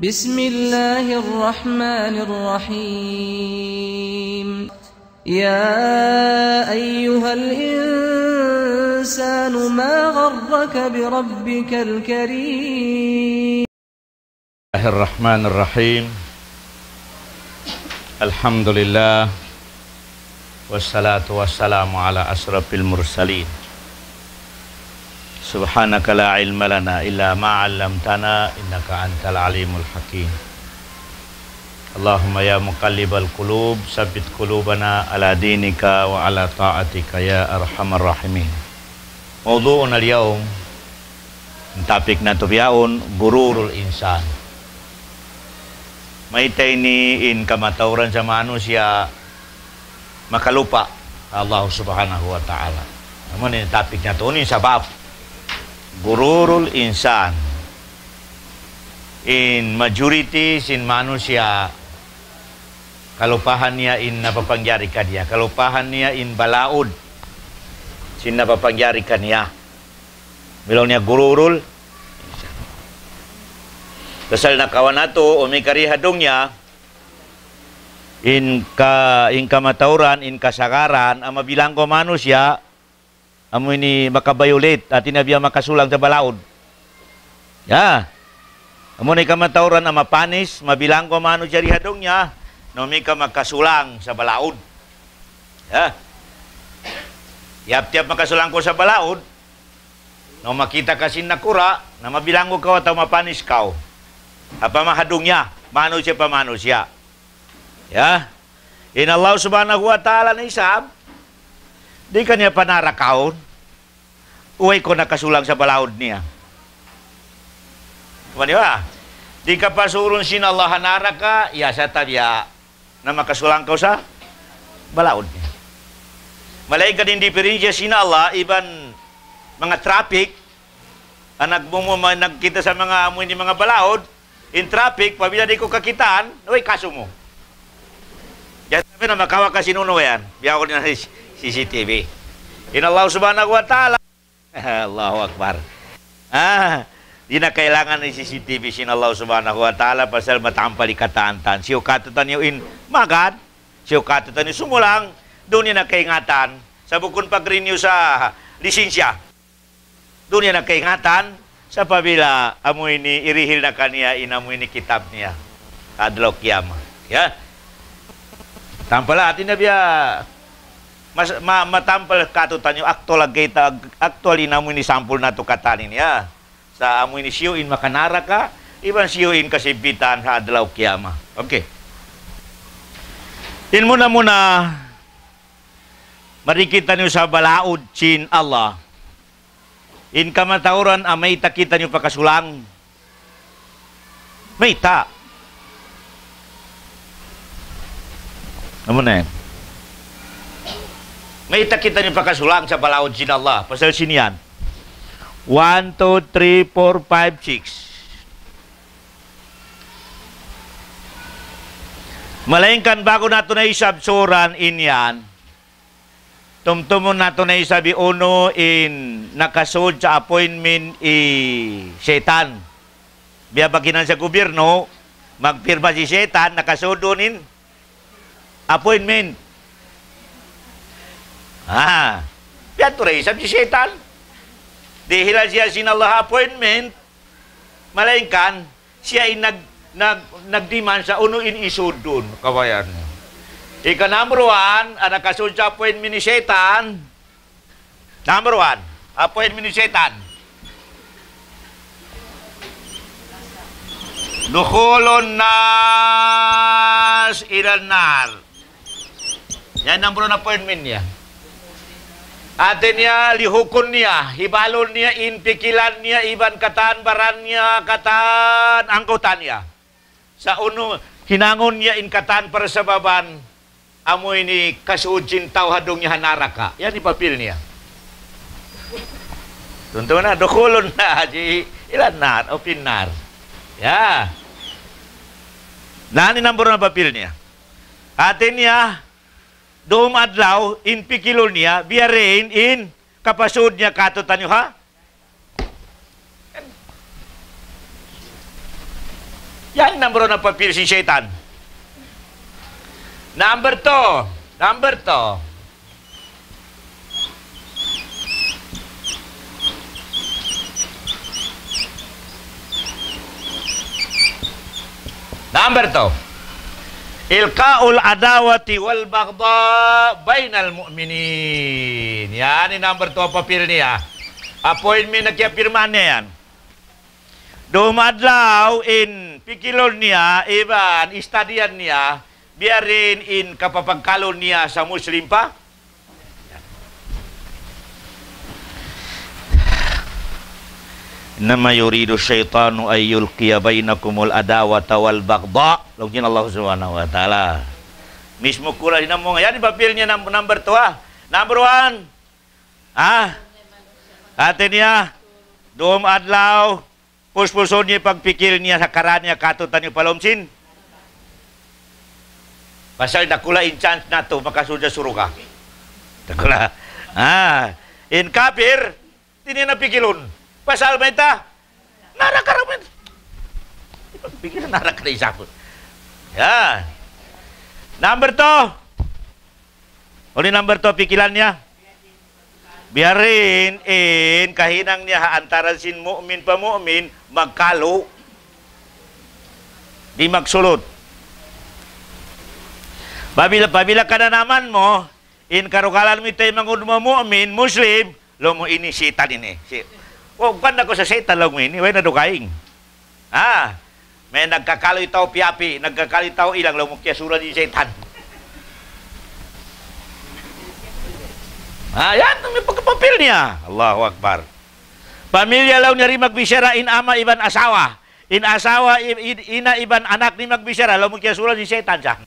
بسم الله الرحمن الرحيم. يا أيها الإنسان ما غرك بربك الكريم؟ الله الرحمن الرحيم. الحمد لله والصلاة والسلام على أشرف المرسلين. Subhanaka la ilma lana illa ma 'allamtana innaka antal alimul hakim. Allahumma ya muqallibal qulub sabbit qulubana ala dinika wa ala ta'atika ya arhamar rahimin. Mawdu'una al-yawm Ntapik na tubiyaon gururul insan. Maitay ni in kamatauran sa manusia makalupa Allah subhanahu wa ta'ala. Namun ini topik na to, ini sabab bururul insan. In majority sin manusia. Kalupahan niya in napapangyari ka niya kalupahan niya in balaod sin napapangyari ka niya Milaw niya gururul Kasal na kawan nato o may karihadong niya in ka in kamatauran in kasagaran ang mabilang ko manusia amo ni makabayulit at inabiya makasulang sa balaod. Ya. Amo ni kamatauran ang mapanis mabilang ko manusia rihadong niya no may ka makasulang sa balaod. Ya. Yap-tiap makasulang ko sa balaod, no makita ka sin nakura, na mabilang ko ka ataw mapanis ka. Apa mahadong niya, mano siya pa mano siya. Ya. In Allah subhanahu wa ta'ala na isab, di kanya panarakaon, uway ko nakasulang sa balaod niya. Di ba? Di ka pasurun sin Allah hanaraka, ya sa tadya na makasulang ka sa balaod niya. Malay ka din diferensya sin Allah, iban mga traffic, ang nagmumuma, nagkita sa mga amoy ni mga balaod, in traffic, pabila di ko kakitaan, uy, kaso mo. Yan sabi na makawa ka sinuno yan. Biya ko din CCTV. In Allah subhanahu wa ta'ala. Allahu Akbar. Ah, di na kailangan ng CCTV sin Allah subhanahu wa ta'ala pasal matampali katantan. Siyo katatan yung in magad. Siyo katatan yung sumulang. Doon yan nakaingatan. Sa bukon pag-renew sa lisensya. Doon yan nakaingatan sa pabila amoy ni irihil na kaniya inamoy ni kitab niya adlaw kiyama ya tampala atin na biya mas ma, matampal katutan yung actual kita actually namoy ni sample na to katanin ya sa amoy ni siyo in makanara ka iban siyo in kasibitan sa adlaw kiyama okay in muna muna marikita niyo sa balaod chin Allah In kamatauran, ah, may takita niyo pakasulang. May ta. Ano na yan? May takita niyo pakasulang sa balaod sin Allah. Pasal sin yan. 1, 2, 3, 4, 5, 6. Malaingkan bago nato na isabsuran inyan, tumtumon nato na isabi uno in nakasud sa appointment i setan. Biya baginan sa gobyerno, magpirma si setan, nakasud in appointment. Ah, to rin si setan. Di hilal siya sinallah appointment, malaingkan, siya in nag, nag, nagdiman sa uno in isud dun, kawayan. Ika number one, ang nakasunod sa appointment ni Satan. Number one, appointment ni Satan. Dukulon nas ilanar. Yan number one appointment niya. Atin niya, lihukon niya, hibalon niya, inpikilan niya, iban katan, baran niya. Sa uno, hinangon niya in katan para sa baban, amoy ni kasuudjin tao hadong niya hanaraka. Yan ipapil niya. Tunto na, dukulon na, di ilan na, o pinar. Ya. Nani nambor na papil niya. Doom adlaw, in pikilon niya, biyarein in kapasud niya katutan niyo, ha? Yan number one na papil si syaitan. Number two. Number two. Number two. Ilkaul adawati wal bagda bainal mu'minin. Yan, yung number two papir niya. Appointment na kaya pirman niya yan. Dumadlaw in pikilon niya, iban, istadian niya, biarin in kapapagkalon niya sa Muslim pa. Nama yuridu syaitanu ay yulqiya bainakumul adawata wal bagda. Login Allah Subhanahu wa taala. Mismo kura mo ngayon ipapil niya number, 2 ah. Number 1. Ah. Ate niya Dum adlaw puspulson niya pagpikil niya sa karanya katutan niya palomsin. Pasal nakula in chance na to makasuda suruga. Nakula. Ah, in kafir tini na pikilon. Pasal menta nara karamen. Pikir nara kada isapun. Ya. Number to. Oli number to pikilannya. Biarin in kahinang niya antara sin mu'min pa mu'min magkalo. Di magsulod. Babila babila ka na naman mo, in karukalan mga mo mu'min, Muslim, lo mo ini sitan ini. Si, oh, kan ako sa lo mo ini, way na dukaing. Ah, may nagkakalo itaw piapi, itaw ilang kaya sura di setan. Ah, yan, may pagkapapil niya. Allahu Akbar. Pamilya law niya rin magbisara in ama iban asawa. In asawa, in, ina iban anak ni magbisara. Law mo kaya sura di setan siya.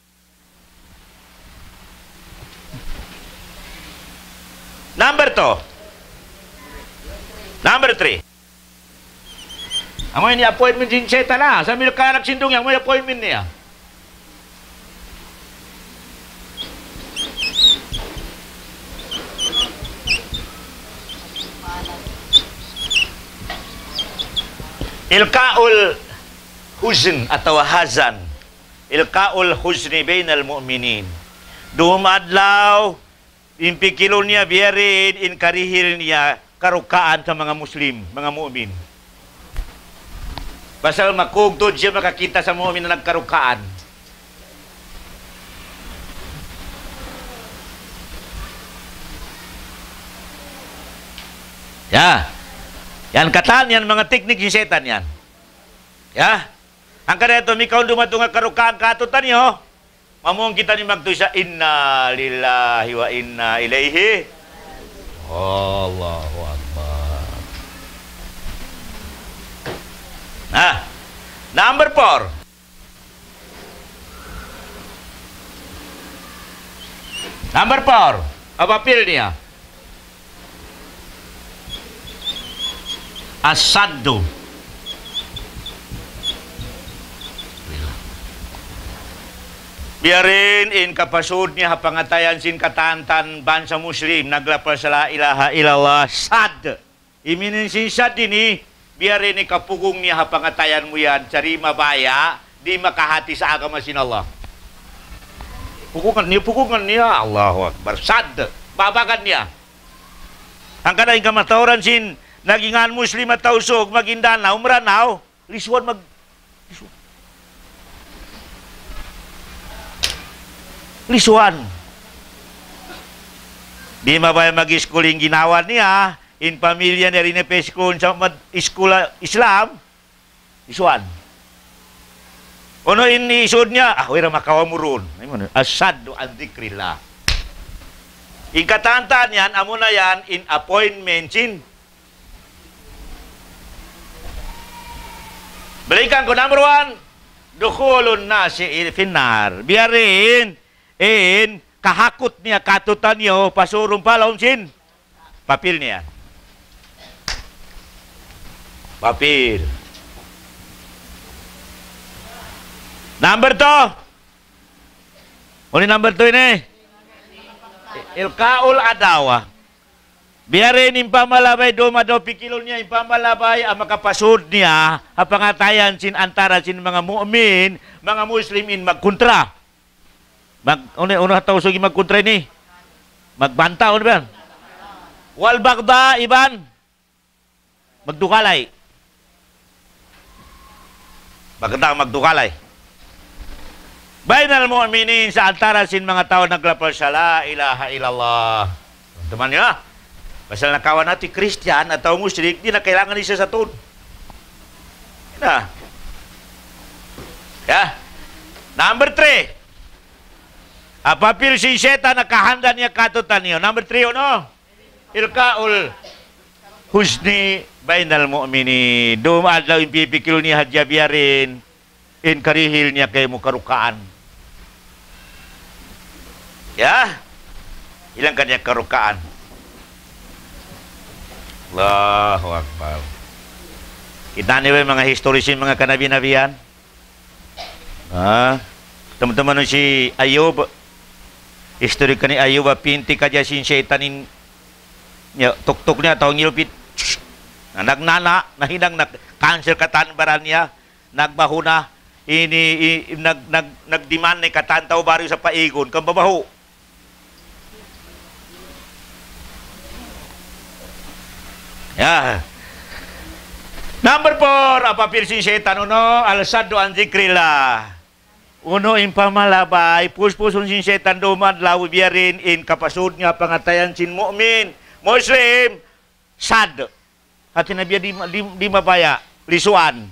Number two. Number three. Amo ini appointment din setan na. Sambil kanak sindong yang may appointment niya. Ilkaul huzn atau hazan. Ilkaul huzni bainal mu'minin. Dumadlaw in pikilon niya biyarin in karihil niya karukaan sa mga muslim, mga mu'min. Pasal makugtod siya makakita sa mu'min na nagkarukaan. Ya. Yan katan yan mga teknik ni setan yan. Ya. Ang kareto mikaw dumato nga karukaan katutan niyo. Mamong kita ni magtuy sa inna lillahi wa inna ilaihi. Allahu Akbar. Nah, number four. Number four. Apa pil niya? Asaddo. Biarin in kapasud niya pangatayan sin katantan bansa muslim naglapal sa la ilaha illallah sad. Iminin sin sad ini biarin ni kapugong niya pangatayan mo yan cari mabaya di makahati sa agama sin Allah. Pukungan niya, pukungan niya. Allahu Akbar. Sad. Babagan niya. Ang kanay kamatawaran sin nagingan muslim at tausog magindanaw, umranaw, lisuan mag lisuan. Di mabaya mag-schooling ginawa niya, in pamilya niya rin school sa iskula Islam, lisuan. Ono in isod niya, ah, wala makawamurun. Asad do andikrillah. In katantan yan, amo na yan, in appointment sin. Balikan ko, number one, dukulun na si finar. Biarin, in, kahakot niya, katutan niyo, pasurong palaon sin. Papil niya. Papil. Number two. Uni number two ini. Ilkaul adawa. Biarin impamalabay doma daw pikilon niya impamalabay ang makapasod niya ang sin antara sin mga mu'min, mga muslimin magkontra. Mag una una taw sugi magkontra ni. Magbanta ano ba? Wal bagda iban. Magdukalay. Maganda magdukalay. Bainal mu'minin sa antara sin mga tao naglapal sa la ilaha illallah. Teman ya. Pasal nakawan natin Christian atau musyrik, di na kailangan isa sa tun. Na. Ya. Number three. Apapil si Seta nakahanda niya katutan niyo. Number three, ano? Ilkaul husni bainal mu'mini. Dumaad daw yung pipikil niya hadya biyarin. In karihil niya kay mukarukaan. Ya. Ilang kanya karukaan. Allahu Akbar. Kita niyo mga historisin, mga kanabi-nabiyan. Ah, teman-teman si Ayub, history ka ni Ayub, pinti ka dyan sin shaitanin, ya, tuktok niya, tawang ngilpit, na nagnana, nahinang nag cancer katan baran niya, nagbahuna, ini, i, nag, nag, nagdemand ni katantaw baryo sa paigon, kang babaho. Ya. Number four, apa pirsin setan uno, alsado an zikrila. Uno in pamalabay, puspusun sin setan duman, lawi biarin in kapasud nga pangatayan sin mu'min. Muslim, sad. Hati nabiya di, di, di mabaya, lisuan.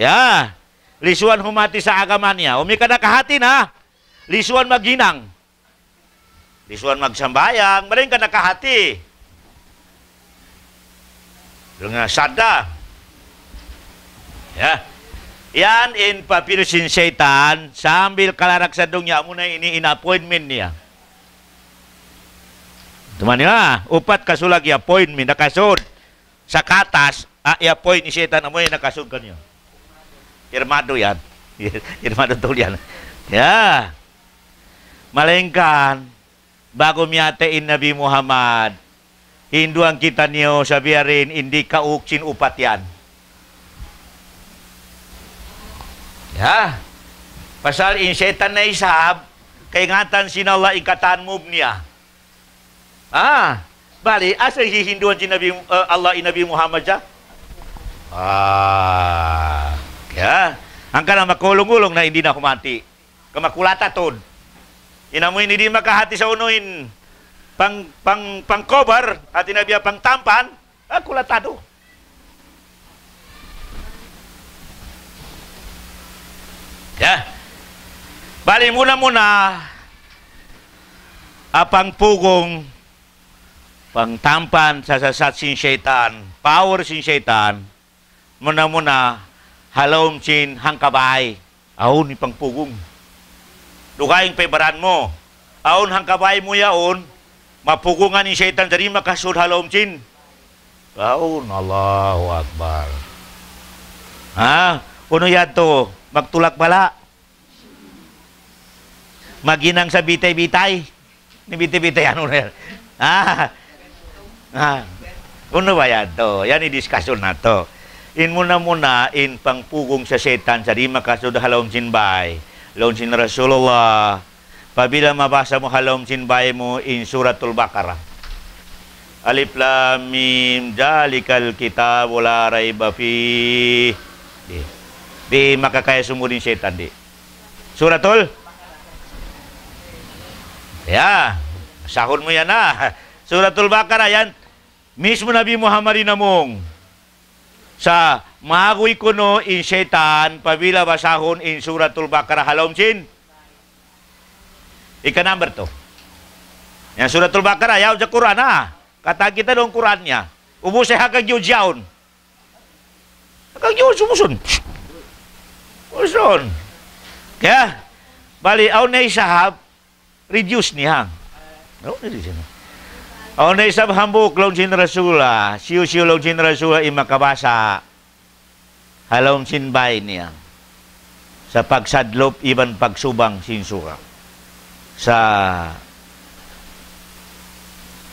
Ya, lisuan humati sa agamannya. Umi ka nakahati na, lisuan maghinang. Lisuan magsambayang, maring ka nakahati. Dengan sada. Ya. Yan in papirusin setan sambil kalarak sa dunya muna ini in appointment niya. Teman ya, upat kasulag i appointment nakasud sa katas ah, i-appoint ni setan amo yung nakasud kanyo. Irmado yan. Irmado tol yan. Ya. Malengkan bago miyatein Nabi Muhammad Hinduan kita niyo sabihin, hindi kauksin upat yan. Ya. Pasal in setan na isab, kay ngatan sinala ikatan move niya. Ah, bali, asa hihinduan si Nabi, uh, Allah in Nabi Muhammad siya? Ah, ya. Ang ka na makulong-ulong na hindi na kumati. Kamakulata tod. Inamoy hindi makahati sa unuin pang pang pang cover at inabiya pang tampan, ah, kulatado. Ya. Bali muna-muna apang pugong pang tampan sa sasat sin syaitan, power sin syaitan, muna-muna halom sin hangkabay, ahon ni pang pugong. Dukaing pebaran mo, ahon hangkabay mo yaon, mapugungan ni syaitan dari makasud halom cin. Kaun Allahu Akbar. Ha? Uno yato, magtulak bala. Maginang sa bitay-bitay. Ni bitay-bitay ano na yan. Ah. Ah. Uno ba yan to? Yan i-discussion na to. In muna muna, in pangpugong sa setan sa di makasud halom cin bay. Laon sin Rasulullah Pabila mabasa mo halom sinbay mo in suratul Baqarah. Alif Lam Mim Dalikal kitab wala raiba fi. Di. Di makakaya sumudin setan di. Suratul Ya, sahun mo yan na. Suratul Baqarah yan. Mismo Nabi Muhammad namong sa magoy kuno in setan pabila basahon in suratul Baqarah halom sin Ika number to. Yang suratul Baqarah, yaw sa Quran ha. Kata kita dong Qurannya. Ubus saya hakag yun siyaon. Hakag yun, sumusun. Sumusun. Kaya, bali, aw na isahab, reduce niya. Reduce niya. Aw na isahab hambuk laun sin Rasula. Siyo-siyo laun sin Rasula imakabasa. Halom sin bay niya. Sa pagsadlop, iban pagsubang sin surah sa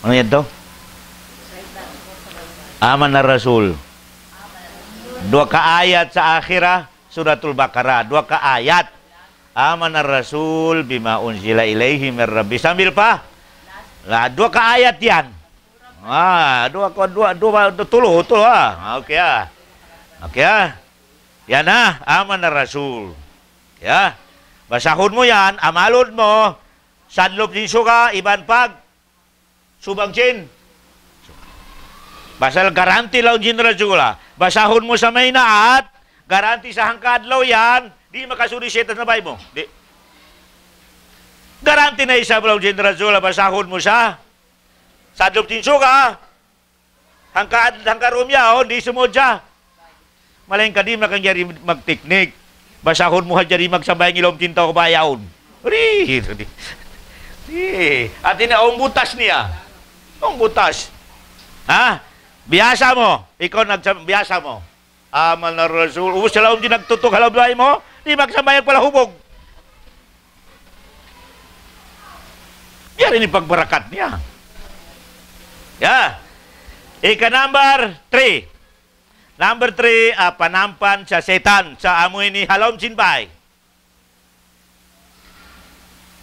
ano yan to? Aman na Rasul. Dua ka ayat sa akhirah suratul Baqarah. Dua ka ayat. Aman na Rasul bima unzila ilaihi mir rabbi. Sambil pa. Lah dua ka ayat yan. Ah, dua dua dua dua, tulo tulo ah. Okey ah. Okey ah. Yan ah, aman na Rasul. Ya. Basahon mo yan, amalod mo. Sadlop din suka, iban pag. Subang chin. Basal garanti law jin Rasula. Basahon mo sa may Garanti sa hangkadlaw yan, di makasuri siya na bay mo. Di. Garanti na isa mo General Zula, basahon mo siya. Sa adlob ka, hangka, hangkarumya, oh, di sumodya. Malayang ka di makangyari magtiknik. Basahon mo ha dyan magsabay ng ilong tintaw kabayaon. Uri! Di. At inaong butas niya. Ang butas. Ha? Biyasa mo. Ikaw nagsabiyasa mo. Amal na Rasul. Ubus sila di nagtutok halabay mo. Di magsabayang pala hubog. Yan ini pagbarakat niya. Ya. Ika number 3. Number 3, uh, panampan sa setan sa amoy ni Halom Sinbay.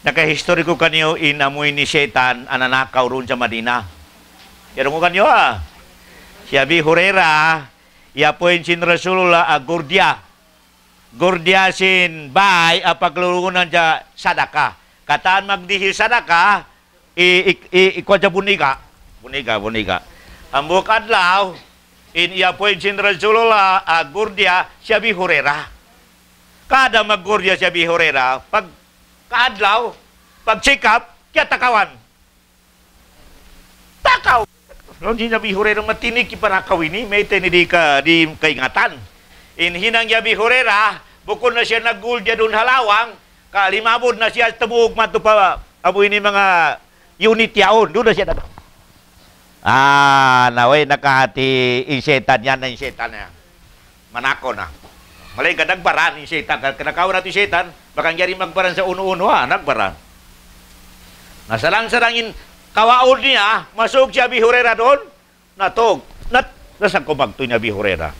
Nakahistory ko kanyo in amoy ni setan ananakaw ron sa Madina. Yan ko kanyo ah. Si Abi Hurera, iapoin sin Rasulullah a Gurdia. Sin bay a paglulunan sa sadaka. Kataan magdihil sadaka, i, i, i, i, i buniga. Buniga, buniga. Ang bukadlaw, in iya po sin Rasulullah uh, gurdia siya bihurera. Kada maggurdia siya bihurera, pag kaadlaw, pag up, kaya takawan. Takaw! Noon siya bihurera matinig kiparakaw ini, may tinidi ka di kaingatan. In hinang ya bihurera, bukod na siya nagguldia doon halawang, kalimabod na siya tabug mato pa abo ini mga unit yaon, doon na siya nag Ah, naway nakahati insetan yan na insetan na. Manako na. Malay ka nagbaran insetan. Kanakaw natin insetan, baka yari magbaran sa uno-uno ha, nagbaran. Nasalang-sarangin kawaod niya, masuk siya bihurera doon, natog. Nat, nasaan ko magtoy niya bihurera?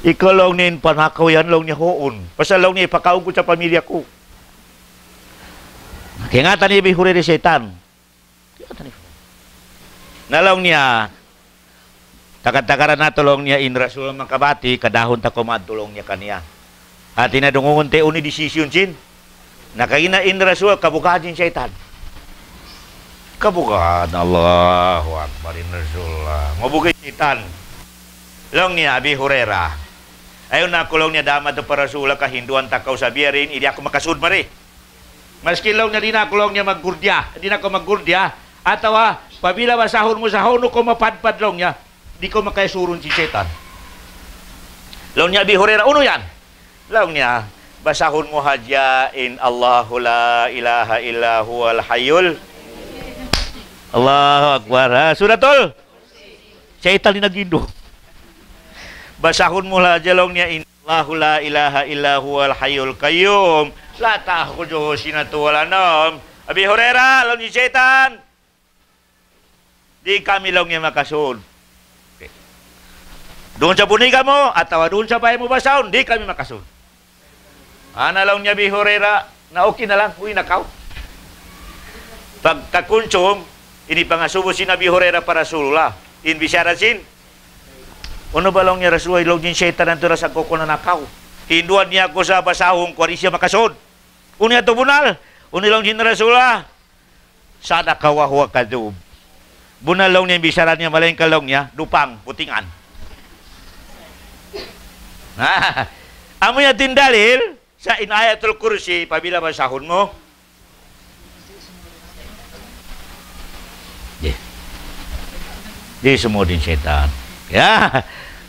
Ikaw lang nin panakaw yan lang niya hoon. Pasal lang niya ipakaw ko sa pamilya ko. Kaya nga tani bihurera setan. Kaya tani Nalong niya, takad-takaran na tulong niya in Rasul Makabati, kadahon ta kumadulong niya kaniya. At tinadungungun te uni desisyon sin. Nakaina in Rasul, kabukadin syaitan. Kabukad, Allahu Akbar Rasulullah. Mabugay syaitan. Long niya, Abi Hurera. Ayun na kulong niya dama to para Rasul kahinduan takaw sa biyarin, hindi ako makasud mari. Maski long niya di na kulong niya maggurdya, di na ako maggurdya, atawa Pabila basahon mo sa hono ko mapadpad long niya, di ko makaisurun si setan. Long niya bihurera, uno yan. Long niya, basahon mo hadya in Allahu la ilaha illa huwal hayyul. Allahu Akbar. Ha? Suratul. Setan ni nagindo. Basahon mo niya in Allahu la ilaha illa huwal hayyul qayyum. La ta'khudhuhu sinatu wala nawm. Abi Hurairah, long ni. Di kami lang niya makasun. Okay. Doon sa mo, atawa doon sa bahay mo di kami makasun. Ana lang niya bihorera, na okay na lang, uy nakaw. Pag kakunsom, ini pangasubo si Nabi Horera para Rasulullah. In bisyarasin, ano ba lang niya Rasulullah, ilog din syaitan ang turas ako ko na nakaw. Hinduan niya ako sa basahong, kuwari siya makasod. Unya to bunal, unilang din Rasulullah, sana kawahwa kadub bunalong niya, bisaran niya, malayang kalong niya, dupang, putingan. Ha? Amo yatin dalil sa inayatul kursi, pabila masahon mo, Di sumudin setan. Ya.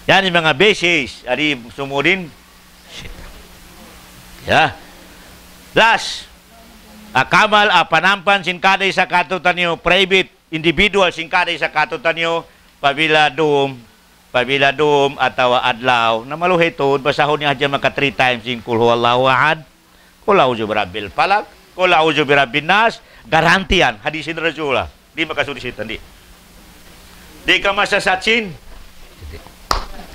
Yan yung mga basis. Adi sumudin setan. Ya. Last. Akamal, a sin kaday sa katutan niyo, private individual singkaday sa katutan nyo, pabila dum, pabila dum, atawa adlaw, na maluhay to, basahon niya dyan maka three times in kul huwallahu ahad, kul auzu birabbil falak, kul auzu nas, garantiyan, hadisin Rasulullah, di makasudisitan di. Di ka masasatsin.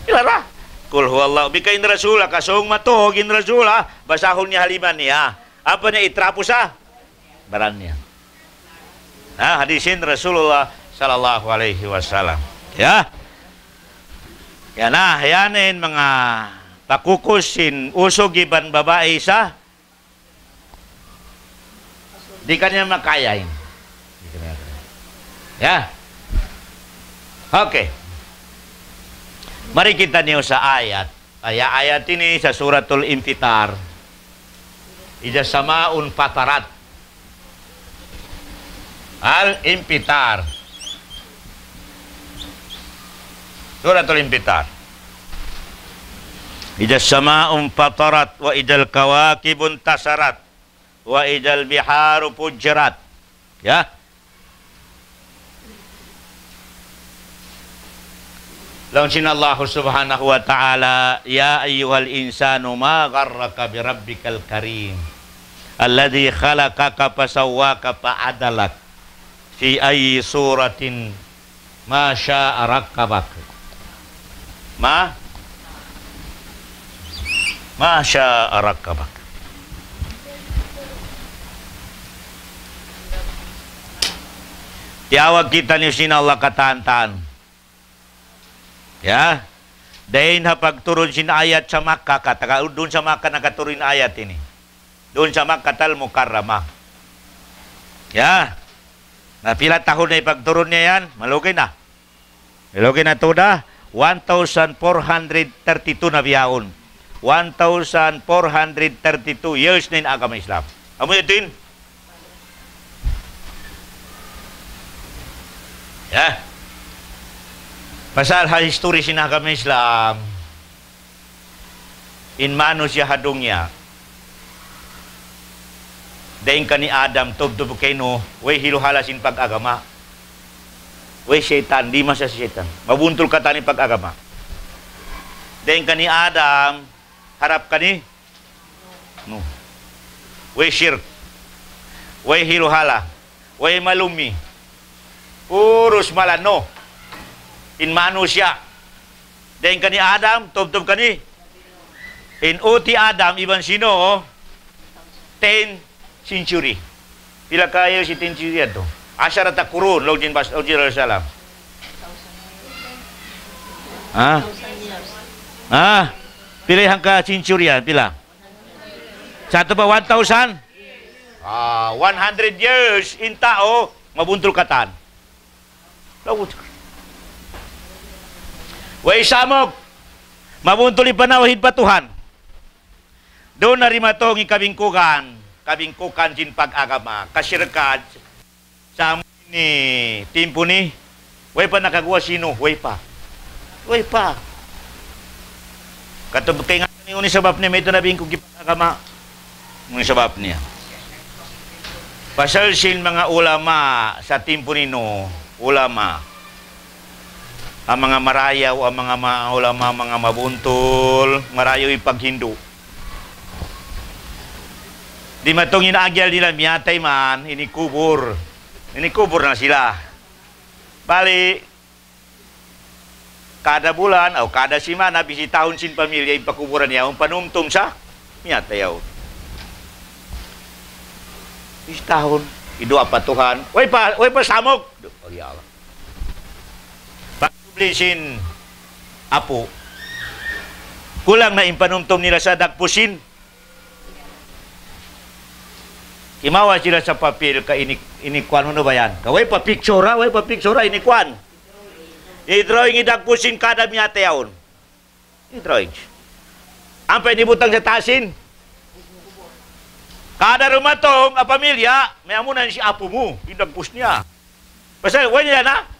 Ilara. Kul huwallahu bikain rasula kasong matuhogin rasula basahon niya haliman niya. Apa niya itrapo sa baran niya. Nah, hadisin Rasulullah sallallahu alaihi wasallam. Ya. Ya nah, yanin mga pakukusin usog iban babae sa di kanya makayain. Ya. Oke. Mari kita niyo sa ayat. Ay, ayat ini sa suratul Infitar. Ija samaun fatarat. Al-Infitar. Suratul Infitar. Ija samaun fatarat wa idal kawakibun tasarat wa idal biharu pujrat. Ya. لو شاء الله سبحانه وتعالى يا أيها الإنسان ما غرك بربك الكريم؟ الذي خلقك فسواك فعدلك. في أي صورة ما شاء ركبك. ما؟ ما شاء ركبك. Tiawag kita ni sinallah kataan-taan. Ya. Dahil ha pagturun sin ayat sa Makkah, kataga doon sa Makkah nakaturin ayat ini. Doon sa Makkah tal mukarramah. Ya. Na pila tahun na ipagturun niya yan, malugay na. Malugay na to na, 1,432 na biyaon. 1,432 years na agama Islam. Amo yun? Ya. Pasal ha history sina kami Islam. In mano siya hadungya. Daing ka ni Adam, tubtub kay no, way hiluhala sin pag-agama. Way syaitan, di masa si syaitan. Mabuntol ka tani pag-agama. Daing ka ni Adam, harap ka ni no. Way shirk. Way hiluhala. Way malumi. Puros malano mano siya. Dahil kani Adam, tub-tub kani. In uti Adam, iban sino? 10 century. Pila kayo si 10 century ato? Asyara ta kurun, Lord Bas, Lord Salam. Ha? Ha? Pila yang ka century yan? Pila? Satu pa 1,000? Ah, 100 years in tao, mabuntol katan. Lawot. Way samok, mabuntuli panawahid patuhan. Doon na rimatong ikabingkugan, kabingkukan jin pag-agama, kasirkad, sa ni timpo ni, way pa nakagawa sino, way pa. Way pa. Katub kay nga ni uni sabab ni may ito na bingkog agama Uni sabab niya. Pasal sin mga ulama sa timpo nino, ulama, ang mga marayaw, ang mga ulama, mga mabuntol, marayaw ipaghindo. Di matong inaagyal nila, miyatay man, inikubur. Inikubur na sila. Bali, kada bulan, o kada simana, bisitahon sin pamilya, ipakuburan niya, ang panumtum sa, miyatay yaw. Bisitahon, idua patuhan, way pa, way pa samok. Oh, publishin apo kulang na impanumtom nila sa dagpusin Imawa sila sa papel ka inik inikwan mo ba yan? Kaway pa picture, way pa picture inikwan. I-drawing idagpusin kada miyate yaon. I-drawing. Ang pwede butang sa tasin. Kada rumatong a pamilya, may amunan si apo mo, idagpus niya. Basta, way niya na,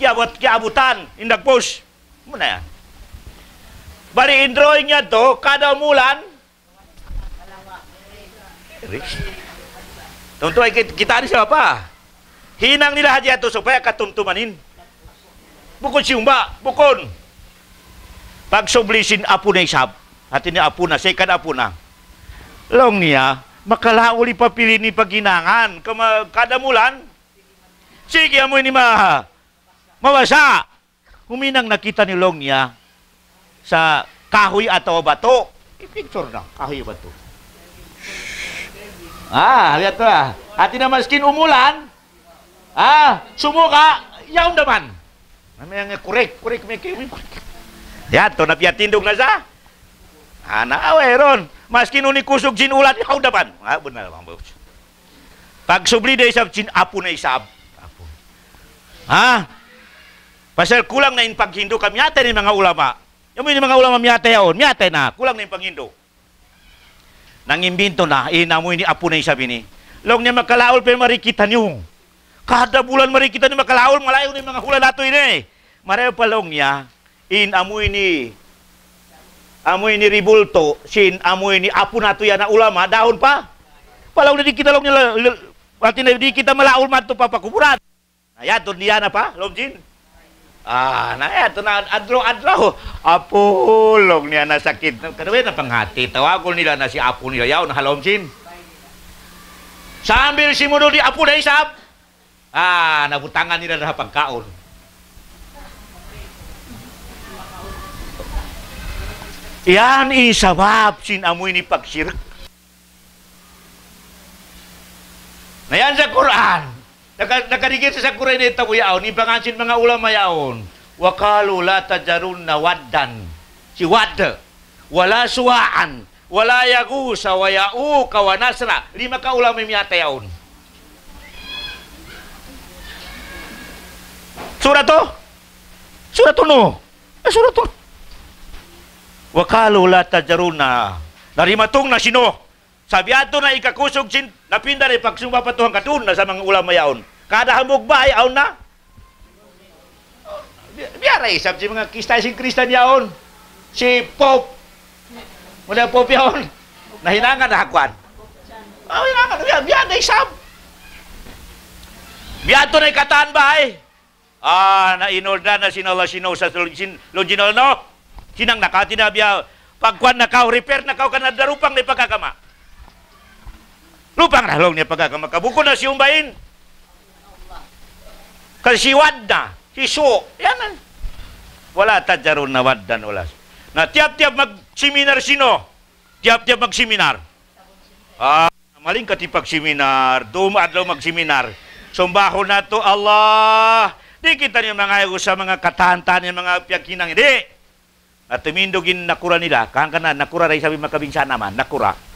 kiabot kiabutan indag post mo na yan bali in drawing to kada mulan Tuntu kita ni siapa? Hinang nila haji ato supaya katumtumanin. Bukod siyumba, bukod. Pag sublisin apo na isab, hati ni apo na, second apo na. Long niya, makalauli papili ni paginangan. Kada mulan, sige mo ni ma mawasa. Huminang nakita ni Long niya sa kahoy atau bato. I-picture na, kahoy bato. Ah, lihat to ah. Hati na maskin umulan. Ah, sumuka, yaw naman. Namanya nga kurek, kurek, may kimi. Yan, to napiatindog na sa. Ana, awe, ron. Maskin uni kusog jin ulan, yaw naman. Ah, benar, bang Bos. Pag subli na isab, jin apo na isab. Apo. Pasal kulang na in paghindo ka, miyate ni mga ulama. Yung mga ulama miyate yaon, miyate na, kulang na in paghindo. Nangimbinto na, inamoy ni apo na isabi ni. Long niya makalaol pero marikita niyo. Kada bulan marikita ni makalaol, malayo ni mga hula nato ini. Marayo palong niya, in amoy ni amoy ni ribulto, sin amoy ni apo nato yan na ulama, dahon pa. Palaw na di kita long niya, pati na di kita malaol man to papakuburan. Ayan, to niya na pa, lomjin. Ah, na eto na adlaw-adlaw. Apulong niya na sakit. Kadawi na panghati. Tawagol nila na si apo nila. Yaw na halomsin. Sambil si Mudo di apo na isap. Ah, nabutangan nila na pagkaon. Yan isabab sin amoy ni pagsirk. Na yan sa Quran. Naka, nakarigit sa Quran ito ko yaon. Ipangansin mga ulama yaon. Wakalu la tajarun na waddan. Si wadda. Wala suwaan. Wala yagu sa wayau kawanasra. Lima ka ulama miyata yaon. Surat to? Surat to no? Eh, surat to. Wakalu la tajaruna. Narimatong na sino? Sabi ato na ikakusog sin napinda rin pagsumba pa tuhang katun na sa mga ulama yaon. Kada hamog ba ay aon na? Biara isap si mga kistay sin kristan yaon. Si Pope. Muna Pope yaon. Nahinangan na hakwan. Oh, hinangan. Biya, biya na isap. Biya to na ikataan ba ay? Ah, nainolda na sinala sinaw sa longinol no? Sinang nakati na biya pagkwan na kao, repair na kao ka na darupang ni pagkakama. Lupang rahlong niya pagkakama. Kabuko na si umbain. Kasi si Wadda, si Su, yan na. Wala tadyaron na Waddan wala. Na tiap-tiap mag-seminar sino? Tiap-tiap mag-seminar. Ah, maling katipag seminar, dumadlaw mag-seminar. Sumbaho na to Allah. Di kita niya mga sa mga katanta niya mga piyakinang. Hindi. At tumindogin nakura nila. Kang kana, nakura rin sabi makabinsa naman. Nakura.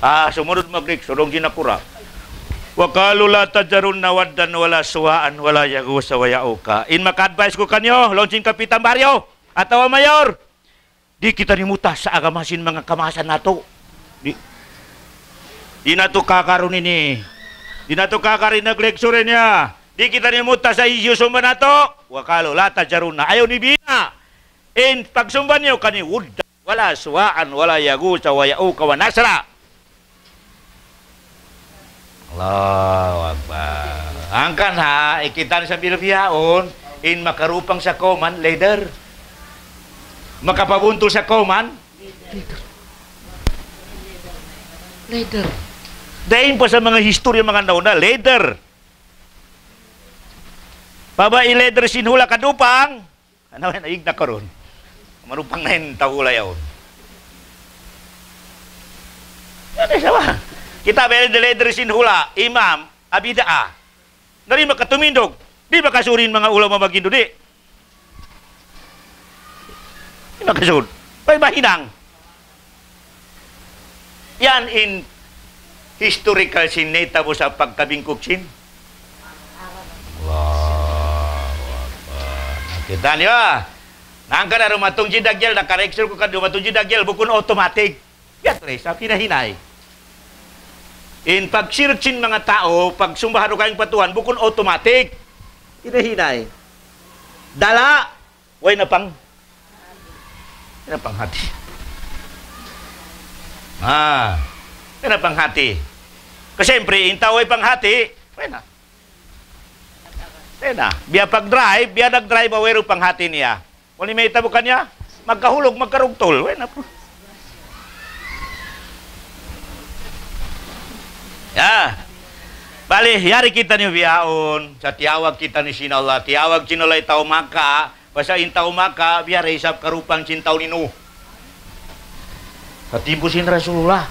Ah, sumunod magrik. Surong ginakura. Wakalu la tajarun na waddan wala suwaan wala yagu sa wayauka. In maka-advise ko kanyo, launching kapitan baryo, atawa mayor. Di kita nimutas sa agamasin mga kamasan nato. Di, di nato kakaroon ini. Di nato kakarin nagleksure niya. Di kita nimutas sa isyu sumba nato. Wakalu la tajarun na. Ayaw ni Bina. In pagsumba niyo kani wudda wala suwaan wala yagu sa wayauka wa nasra. Allahu Akbar. Angkan ha, ikitan sa bilbiyaon, in makarupang sa koman, leader. Makapabuntol sa koman, leader. Leader. Dahin pa sa mga historya mga nauna, leader. Paba i-leader sinhula kadupang, ano yan, ayig na karon. Marupang na yun, tawula yaon. Ano ba? Kita bel de leader sinhula, imam, abidaa. Dari makatumindog. Di ba kasurin mga ulama magindo di? Di ba kasud? May mahinang. Yan in historical sineta mo sa pagkabingkog sin. Kita niyo ah. Nang ka na rumatong jidagyal, nakareksyon ko ka rumatong jidagyal, bukun automatic. Yan, Tres, sa pinahinay. In pag-searchin mga tao, pag sumbahan o kayong patuhan, bukon automatic. Hinahinay. Dala. Way na pang. Way na pang hati. Ah. Way na pang hati. Kasi siyempre, in tao ay pang hati, way na. Way na. Biya pag-drive, biya nag-drive, awero pang hati niya. Kung may tabo kanya, magkahulog, magkarugtol. Way na po. Ya. Bali, yari kita ni biyaon sa tiawag kita ni sinallah. Tiawag sinallah tao maka, basta in tao maka, biar isap karupang cintaw ni Nuh. Sa timpusin Rasulullah.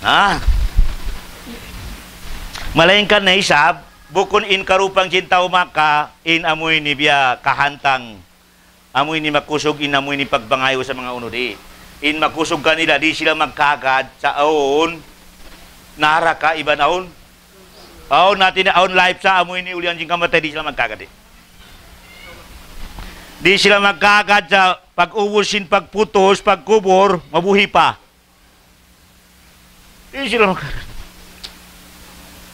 Ah. Malainkan na isab, bukun in karupang cintaw maka, in amoy ni biya kahantang, amoy ni makusog, in amoy ni pagbangayo sa mga unodi. In makusog kanila, di sila magkagad sa aon, nara ka iba naon. Aon natin na aon life sa amoy ni ulian jing kamatay, di sila magkagad eh. Di sila magkagad sa pag-ubusin, pagputos, pagkubor, mabuhi pa. Di sila magkagad.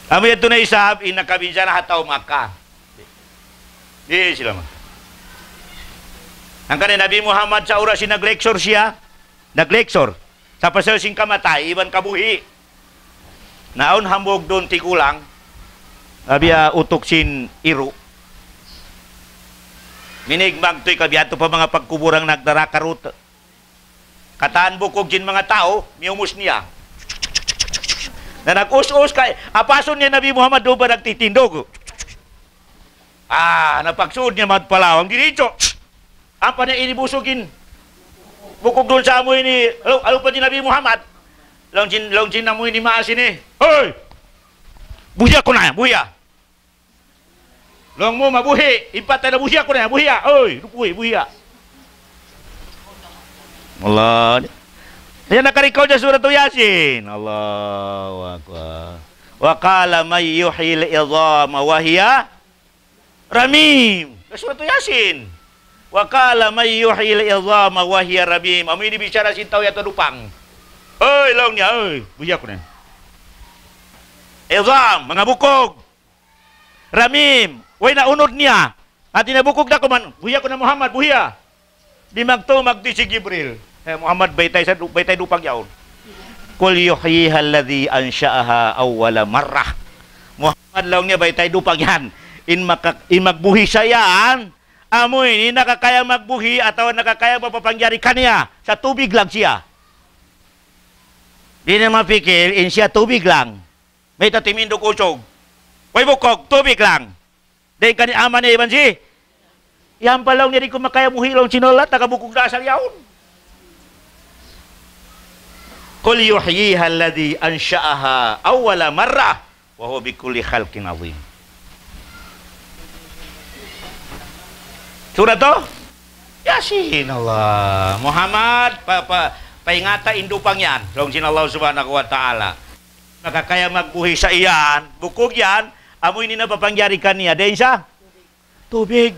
Amo ito na isab, inakabinsa na hataw maka. Di sila magkagad. Ang kanina Nabi Muhammad sa oras nag-lecture siya, nag-lecture, sa pasal sing kamatay, iban kabuhi. Naon hambog doon tikulang, abia utok sin iro. Minig magtoy kabiyato pa mga pagkuburang nagdara karut. Kataan bukog jin mga tao, miumus niya. Na nag-us-us kay apason niya Nabi Muhammad doon ba nagtitindog. Ah, napagsuod niya madpalawang diretso. Ang pa niya Bukog doon sa amoy ni, alo, alo pa din Nabi Muhammad. Long jin, long jin amoy ni maasin eh. Hoy! Buhiya ko na, buhiya. Long mo mabuhi, impatay na buhiya ko na, buhiya. Hoy, buhi, buhiya. Allah. Yan nakarikaw niya surat Yasin. Allahu Akbar. Wa qala may yuhyil idhama wa hiya ramim. Surat Yasin. Wa qala may yuhyil idhama wa hiya ramim. Amo ini bicara sintaw ya tadupang. Hoy, long niya, hoy. Buhiya ko na. Idham, mga bukog. Ramim, way na unod niya. At inabukog na ko man, buhiya ko na Muhammad, buhiya. Di magto magdi si Gibril. Eh, Muhammad baytay sa baytay dupang yaon. Kul yuhyiha alladhi ansha'aha awwala marrah. Muhammad lang niya baytay dupang yan. In, maka, in magbuhi siya amoy ni nakakaya magbuhi atau nakakaya mapapangyari kaniya sa tubig lang siya. Di na mapikil, in siya tubig lang. May tatimindog usog. Way bukog, tubig lang. Dahil kani ama ni Iban si. Yan pa lang niya di ko makaya muhilong sinolat, nakabukog na asal yaon. Kul yuhyiha alladhi ansha'aha awwala marrah wa huwa bikulli khalqin azim. Surat to? Yasin Allah. Muhammad pa, pa paingata indupang yan. Long sin Allah subhanahu wa ta'ala. Nakakaya magbuhi sa iyan, bukog yan, amoy ni napapangyari kaniya. Dahil siya, tubig.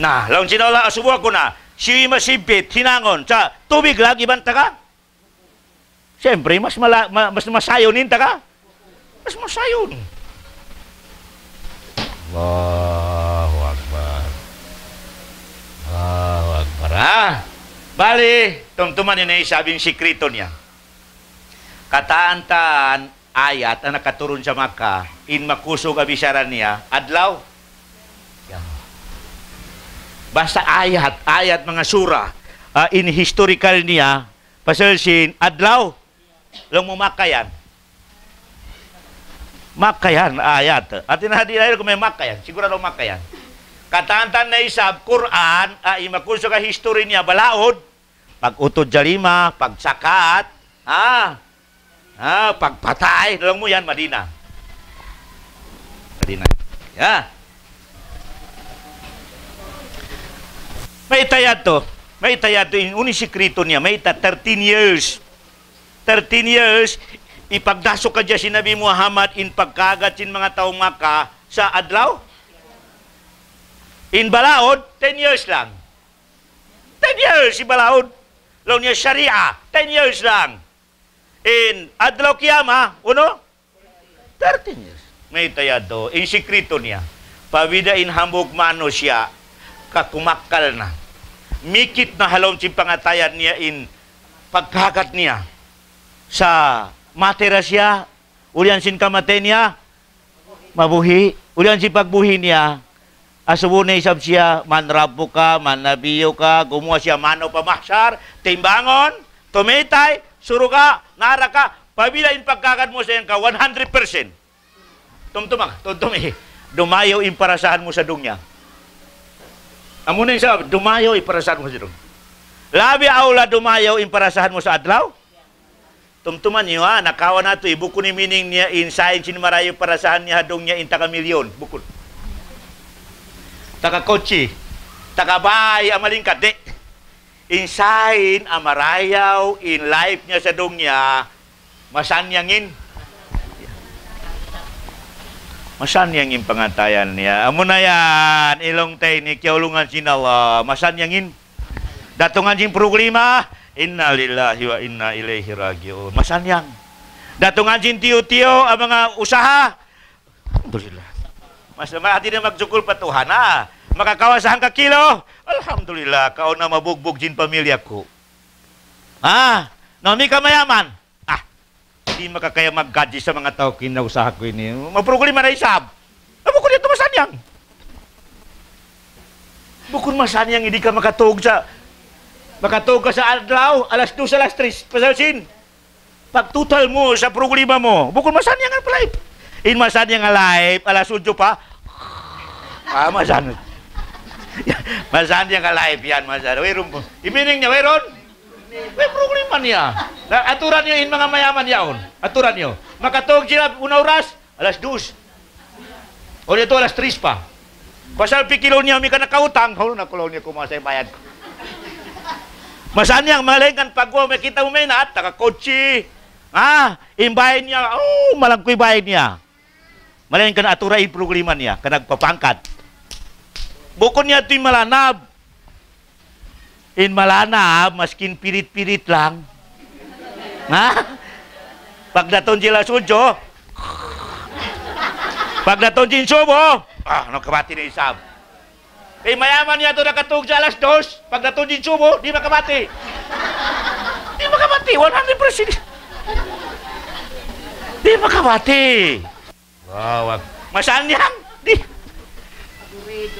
Nah, long sin Allah asubuha ko na, si masipit, hinangon, sa tubig lang, ibang taga. Siyempre, mas, mala, ma, mas masayonin taga. Mas masayon. Allahu Ah, bali, tumtuman yun ay sabing sikrito niya. Kataan-taan ayat ang nakaturon sa Makkah, in makusog abisaran niya, adlaw. Basta ayat, ayat mga sura, uh, in historical niya, pasalsin, adlaw, lang mo makayan. Makayan, ayat. At tinahadi kung may makayan, sigurado makayan. Katantan na isab, Quran, uh, imakuso ka history niya, balaod, pag-utod jalima, pagsakat, ah, ah, pagpatay, lang mo yan, Madina. Madina. Yeah. May tayad to. May tayad to. Uni sikrito niya. May ta 13 years. 13 years, ipagdasok ka dyan si Nabi Muhammad in pagkagat sin mga taong maka sa adlaw. In Balaod, 10 years lang. 10 years si Balaod. Law niya Sharia, 10 years lang. In Adlaw uno? 13 years. May tayad to. In sikrito niya. Pabida in hambog mano siya, kakumakal na. Mikit na halom si pangatayan niya in pagkagat niya sa matera siya, ulian sin kamate niya, mabuhi. Ulian si pagbuhi niya, asubo na isab siya, manrapo ka, manabiyo ka, gumawa siya mano pamahsar, timbangon, tumitay, suruga, naraka, pabila in pagkakad mo sa yan ka, 100%. Tumtumang, tumtumi. Dumayo in parasahan mo sa dunya. Amo na yung sabi, dumayo in parasahan mo sa dunya. Labi aula dumayo in parasahan mo sa adlaw? Tumtuman niyo ha, nakawa na ito, ibuko ni meaning niya in science in marayo parasahan niya hadong niya in taka milyon. Bukod. Taka kotse, taka bahay, amalingkat, di. Insahin amarayaw in life niya sa dunya, masanyangin. Masanyangin pangantayan niya. Amo na yan, ilong tay ni kiaulungan sinala, masanyangin. Datungan jing problema, inna lillahi wa inna ilaihi rajiun. Masanyang. Datungan jing tiyo-tiyo ang mga usaha. Alhamdulillah. Mas mahati na magsukul patuhan na. Makakawasahan ka kilo. Alhamdulillah, kau na mabugbog jin pamilya ko. Ah, nami ka mayaman. Ah, hindi makakaya mag-gadget sa mga tao kinausaha ko ini. Maproblema na isab. Amo ko dito masanyang. Bukod masanyang, hindi ka makatog sa makatog ka sa adlaw, alas 2, alas 3, pasalsin. Pag total mo sa problema mo, bukod masanyang ang life. In masanyang ang life, alas 8 pa, ah, masanyang. Masanyang ang life yan, masanyang. Wairon mo. Imining niya, wairon? May problema niya. Na- Aturan niyo in mga mayaman yaon. Aturan niyo. Makatog sila una oras, alas 2. O dito alas 3 pa. Pasal pikilo niya mi ka nakautang, holo na kulo niya kumasay bayad ko. Masanyang malingan pag mo makita mo may kotse. Ah, imbahin niya, oh, malangkoy bayad niya. Malingan ka na atura in problema niya, ka nagpapangkat. Bukod niya ito'y malanab. In malanab, maskin pirit-pirit lang. Ha? Pag naton sila sudyo, pag naton sin subo, ah, ano kabati na isab. Eh, mayaman niya ito nakatug sa alas dos. Pag naton sin subo, di makabati. Di makabati, 100%. Di makabati. Wow, masaan yan? Di.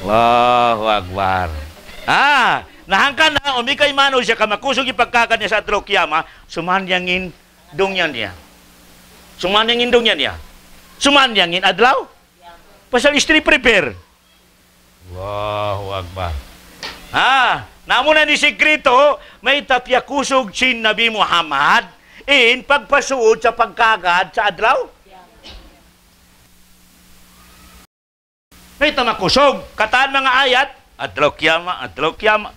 Allahu Akbar. Ah, nahangkan na, umikay mano siya kamakusog ipagkakan niya sa atro kiyama, sumanyangin dungyan niya. Sumanyangin dungyan niya. Sumanyangin adlaw. Pasal istri prepare. Allahu Akbar. Ah, namo na ni sekreto, may tapya kusog si Nabi Muhammad in pagpasuod sa pagkagad sa adlaw. May tamakusog. Kataan mga ayat, adlaw kiyama, adlaw kiyama.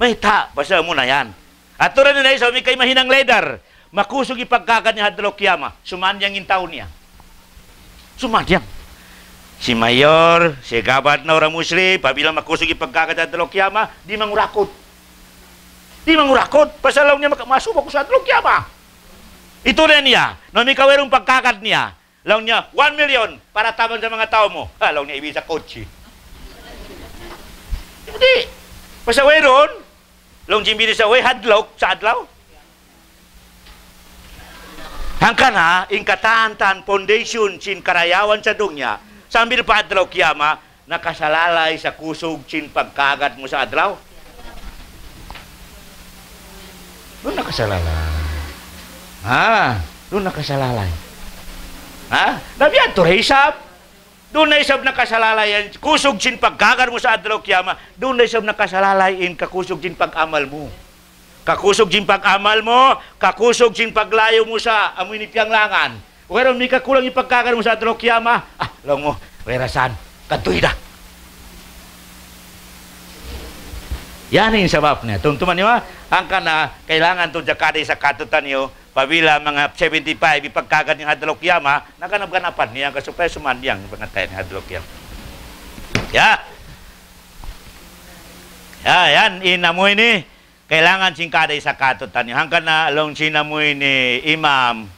May ta, basa mo na yan. At rin na sa kay mahinang leader, makusog ipagkagad ni adlaw kiyama, sumanyang in taon niya. Sumanyang. Si Mayor, si Gabat na orang Muslim, pabilang makusog ipagkagad ni adlaw kiyama, di mangurakot. Di mangurakot. Pasalaw niya ako sa adlaw kiyama. Ito rin niya. No may kawerong pagkakad niya. Law niya, 1 million para taban sa mga tao mo. Ha, law niya ibig sa kotse. Hindi. Pasaweron, law niya sa way hadlok sa adlaw. Hangkan ha, in katantan foundation sin karayawan sa dunya, sambil pa adlaw kiyama, nakasalalay sa kusog sin pagkagad mo sa adlaw. Doon nakasalalay. Ha, doon nakasalalay. Ha? Nabiyan to hisab. Doon na isab na kasalalayan. Kusog sin pagkagar mo sa adlaw kiyama. Doon na isab na kasalalayin kakusog sin pag-amal mo. Kakusog sin pag-amal mo, kakusog sin paglayo mo sa amoy ni langan. Pero may kakulang yung pagkagar mo sa adlaw kiyama. Ah, lang mo, werasan, katuy da. Yan yung sabab niya. Tungtuman niyo ha, ang kana, kailangan itong jakari sa katutan niyo, pabila mga 75, ipagkagad ng hadlok yama, naganap-ganapan niya, kasupay sumandiyang pangatay ng hadlok yama. Ya. Ya, yan, inamoy ni, kailangan singkaday sa katutan niyo. Hanggang na along sinamoy ni Imam,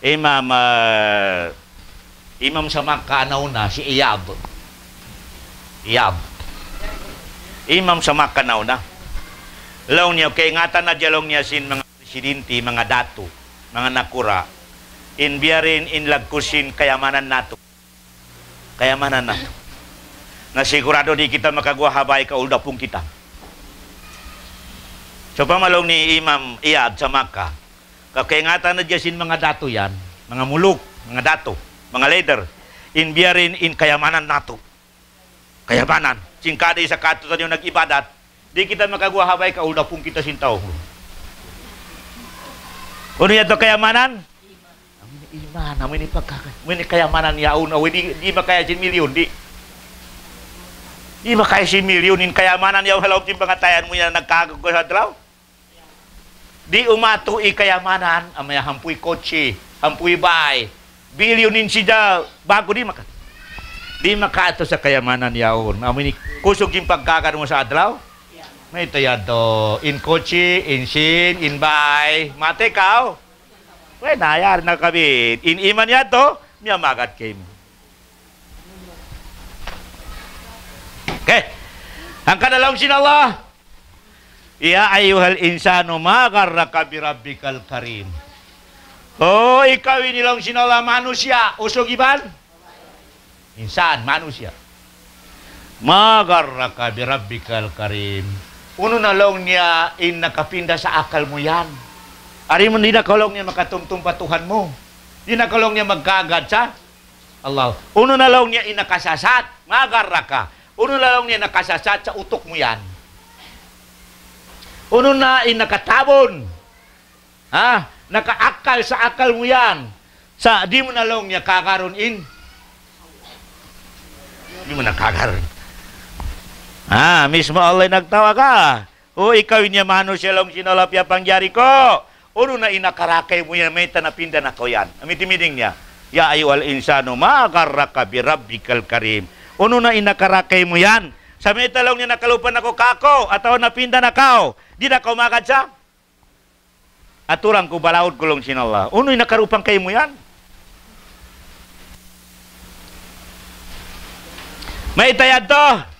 Imam, uh, Imam sa Makkanaw na, si Iyab. Iyab. Imam sa Makkanaw na. Law niya, kay ingatan na diyalong niya sin mga presidente, mga dato, mga nakura, in biyarin in lagkusin kayamanan nato. Kayamanan nato. Na di kita makagawa habay kaulda pong kita. So pamalong ni Imam Iyad sa Makkah, Kakaingatan na jasin mga dato yan, mga muluk, mga dato, mga leader, in biyarin in kayamanan nato. Kayamanan. Singkada sa katutan yung nag-ibadat, di kita makagwahabay ka una pong kita sintaw. Ano yan to kayamanan? Amin iman, amin pagkakas. Amin kayamanan yaun, amin di, di makaya sin milyon, di. Di makaya sin milyon, in kayamanan yaw halaw tin pangatayan mo yan nagkagag ko sa draw. Di umato i kayamanan, amaya hampuy kotse, hampuy bay, bilyonin siya, bago di maka. Di makato sa kayamanan yaon. Amin kusog yung pagkakan mo sa adlaw. May tayad to. In kotse, in sin, in bay. Mate kao. Well, nayar na kami. In iman yan to, miya magat mo. Okay. Ang kanalong sinallah. Ya ayuhal insano magarraka bi rabbikal karim. Oh, ikaw inilang sinala manusia, usog iban? Insan, manusia. Magarraka bi rabbikal karim. Uno na lang niya in nakapinda sa akal mo yan. Ari mo di nakalong niya makatumtum patuhan mo. Di nakalong niya magkagad sa Allah. Uno na lang niya inakasasat. Magarraka. Uno na lang niya nakasasat sa utok mo yan. Uno na inakatabon. Ha? Nakaakal sa akal mo yan. Sa di mo na lang niya kakaroon in. Di mo na kakaroon. Ah, mismo Allah nagtawa ka. O ikaw niya mano siya lang sinalapya pangyari ko. Uno na inakarakay mo yan, may tanapinda na ko yan. Amitimiding niya. Ya ayyuhal insano, makaraka bi rabbikal karim. Uno na inakarakay mo yan. Sa may talong niya nakalupan ako kako, ataw napinda na kao. Di na ka umakad siya. Aturang ko balawod kulong sinallah. Uno nakarupang kayo mo yan. May tayad to.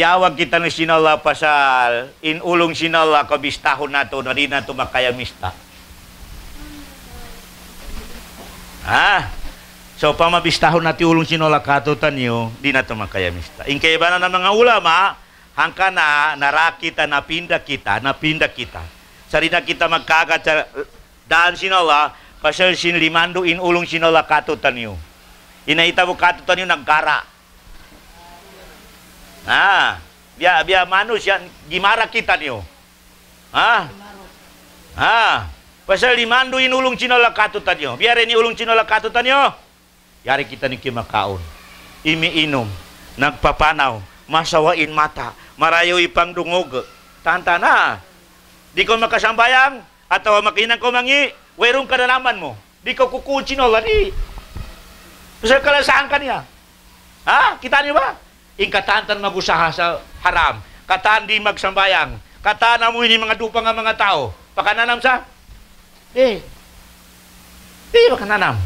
Tiyawag kita ni sinallah pasal inulong sinallah kabistahon nato na di na to makayamista. Ha? So pamabistahon natin ulong sinallah katutan niyo, di na to makayamista. In kaya ba na ng mga ulama, hangka na narakita, napinda kita, napinda kita. Sarina kita magkagat sa daan sinala, pasal sin limando in ulong sinala katutan niyo. Inaita mo katutan niyo nagkara. Ah, biya biya manus yan gimara kita niyo. Ha? Ha? Pasal limando in ulong sinala katutan niyo. Biya rin ulong sinala katutan niyo. Yari kita ni kimakaon. Imiinom, nagpapanaw, masawain mata, marayo ipang dungog. Tanta na. Di ko makasambayang, atau makinang ko mangi, werong ka na naman mo. Di ko kukuchin o lani. Pasal kalasaan ka niya. Ha? Kita niyo ba? Ingkatantan magusaha sa haram. Kataan di magsambayang. Kataan mo ini mga dupa nga mga tao. Pakananam sa? Eh. Di pakananam.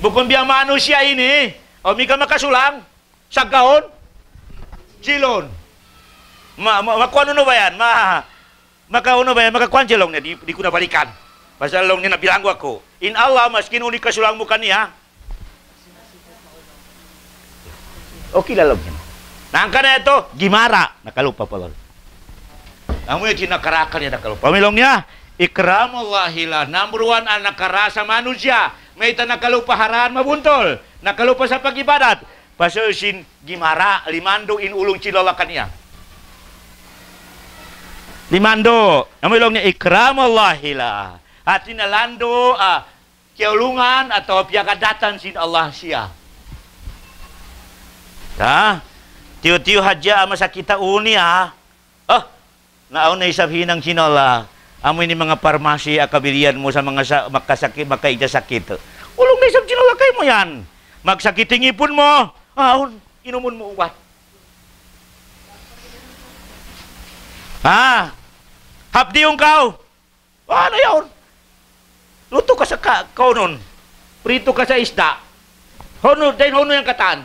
Bukon biya manusia ini, o mi ka makasulang, sa gaon, silon. Ma, ma, makuano no ba yan? Ma, makauno ba yan? Makakuan silong niya, di, di ko nabalikan. Basta long niya nabilang ako. In Allah, mas kinuni kasulang mo kaniya. Okay lalong niya. Nangka na ito, gimara. Nakalupa pa lol. Amo yung kinakarakan niya nakalupa. Pamilong niya, ikramallahila, number one ang nakarasa manusia. May ta nakalupa harahan mabuntol. Nakalupa sa pagibadat. Pasusin gimara, limando in ulong chilala kaniya. Limando. Namilong niya, ikramallahila. At tinalando, ah, kiulungan atau piakadatan sin Allah siya. Ha? Tiyo-tiyo hadya ama sa kita uni ha. Oh, naaw na isabihin ng sinala. Amoy ni mga parmasi akabilian mo sa mga sa, makasakit, makaida sakit. Ulong na isang sinala kay mo yan. Magsakiting ipon mo. Ahon, inumon mo uwat. Ha? Hapdi yung kaw. Ano yun? Luto ka sa ka, kaunon. Prito ka sa isda. Hono, dahil hono yung katan.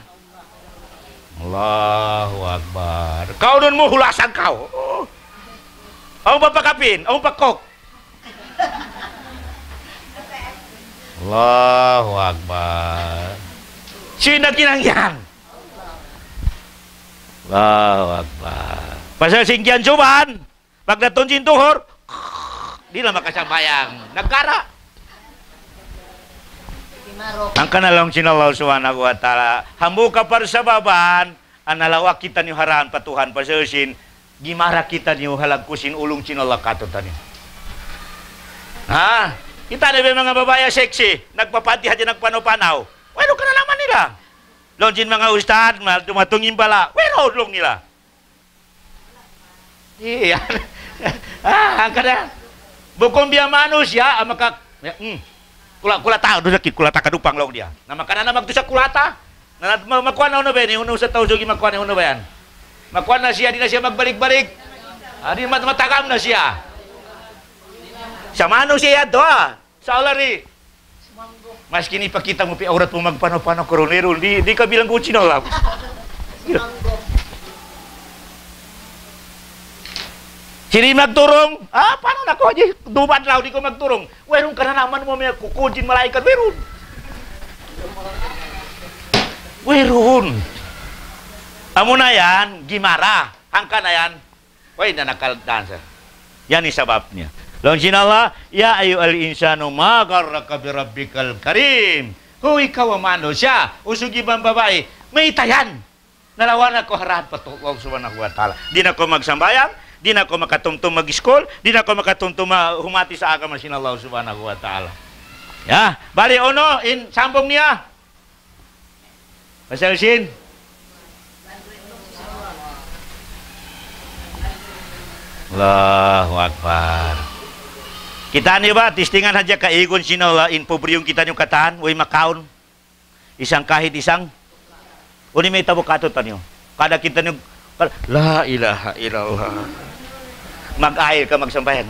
Allahu Akbar. Kau nun mo hulasan kau. Oh. Ang papakapin, ang pakok. Allahu Akbar. Sino kinangyan? Allahu Akbar. Pasal singkian cuban, pag natunjin tuhor, di na makasambayang. Nagkara. Ang kanalong sinalaw subhanahu wa ta'ala. Hambu ka par sa analawa kita niyo haraan patuhan pasesin, gimara kita niyo halagkusin ulung sinala katutan. Ha? Kita na ba mga babaya sexy, nagpapati hadya nagpanaw-panaw. Wero ka na naman nila. Lonjin mga ustad, tumatungin bala. Wero long nila. Iya. ah, ang kada. Bukom biya manusia, ang maka... Hmm. Kula kulata do sakit kulata kadupang law dia. Na makana na magdusa kulata. Na makuha na uno ba ni uno sa jogi makuha na uno ba yan. Makuha na siya di na siya magbalik-balik. Ah, di mat matagam na siya. Sa mano siya do ah. Sa alari. Mas kini pakita mo pi aurat mo magpano-pano koronero di di ka bilang kucino lang. Sini magturong. Ah, paano na ko? Duman law, di ko magturong. Werong ka na naman mo may kukujin malaikat. Weron. Weron. Amo na yan, gimara. Hangka na yan. Wait, na nakaldansa. Yan yung sabab niya. Long sinala, ya ayu al insanu magarraka bi rabbikal karim. Kung ikaw ang manusia, usugi bang babae, may tayan. Nalawan ako harahan pa to, subhanahu wa ta'ala. Di na ko magsambayang, di na ako makatumtum mag-school, di na ako makatumtum humati sa agama sin Allah subhanahu wa ta'ala. Ya, bali ono, in sambong niya. Pasal sin. Allahu Akbar. Kita niyo ba, tistingan hadya kaigon sinala in pobriyong kita niyo katan, way makaon. Isang kahit isang. Uni may tabo tanyo. Kada kita niyo, la ilaha illallah mag-ayil ka magsambayan.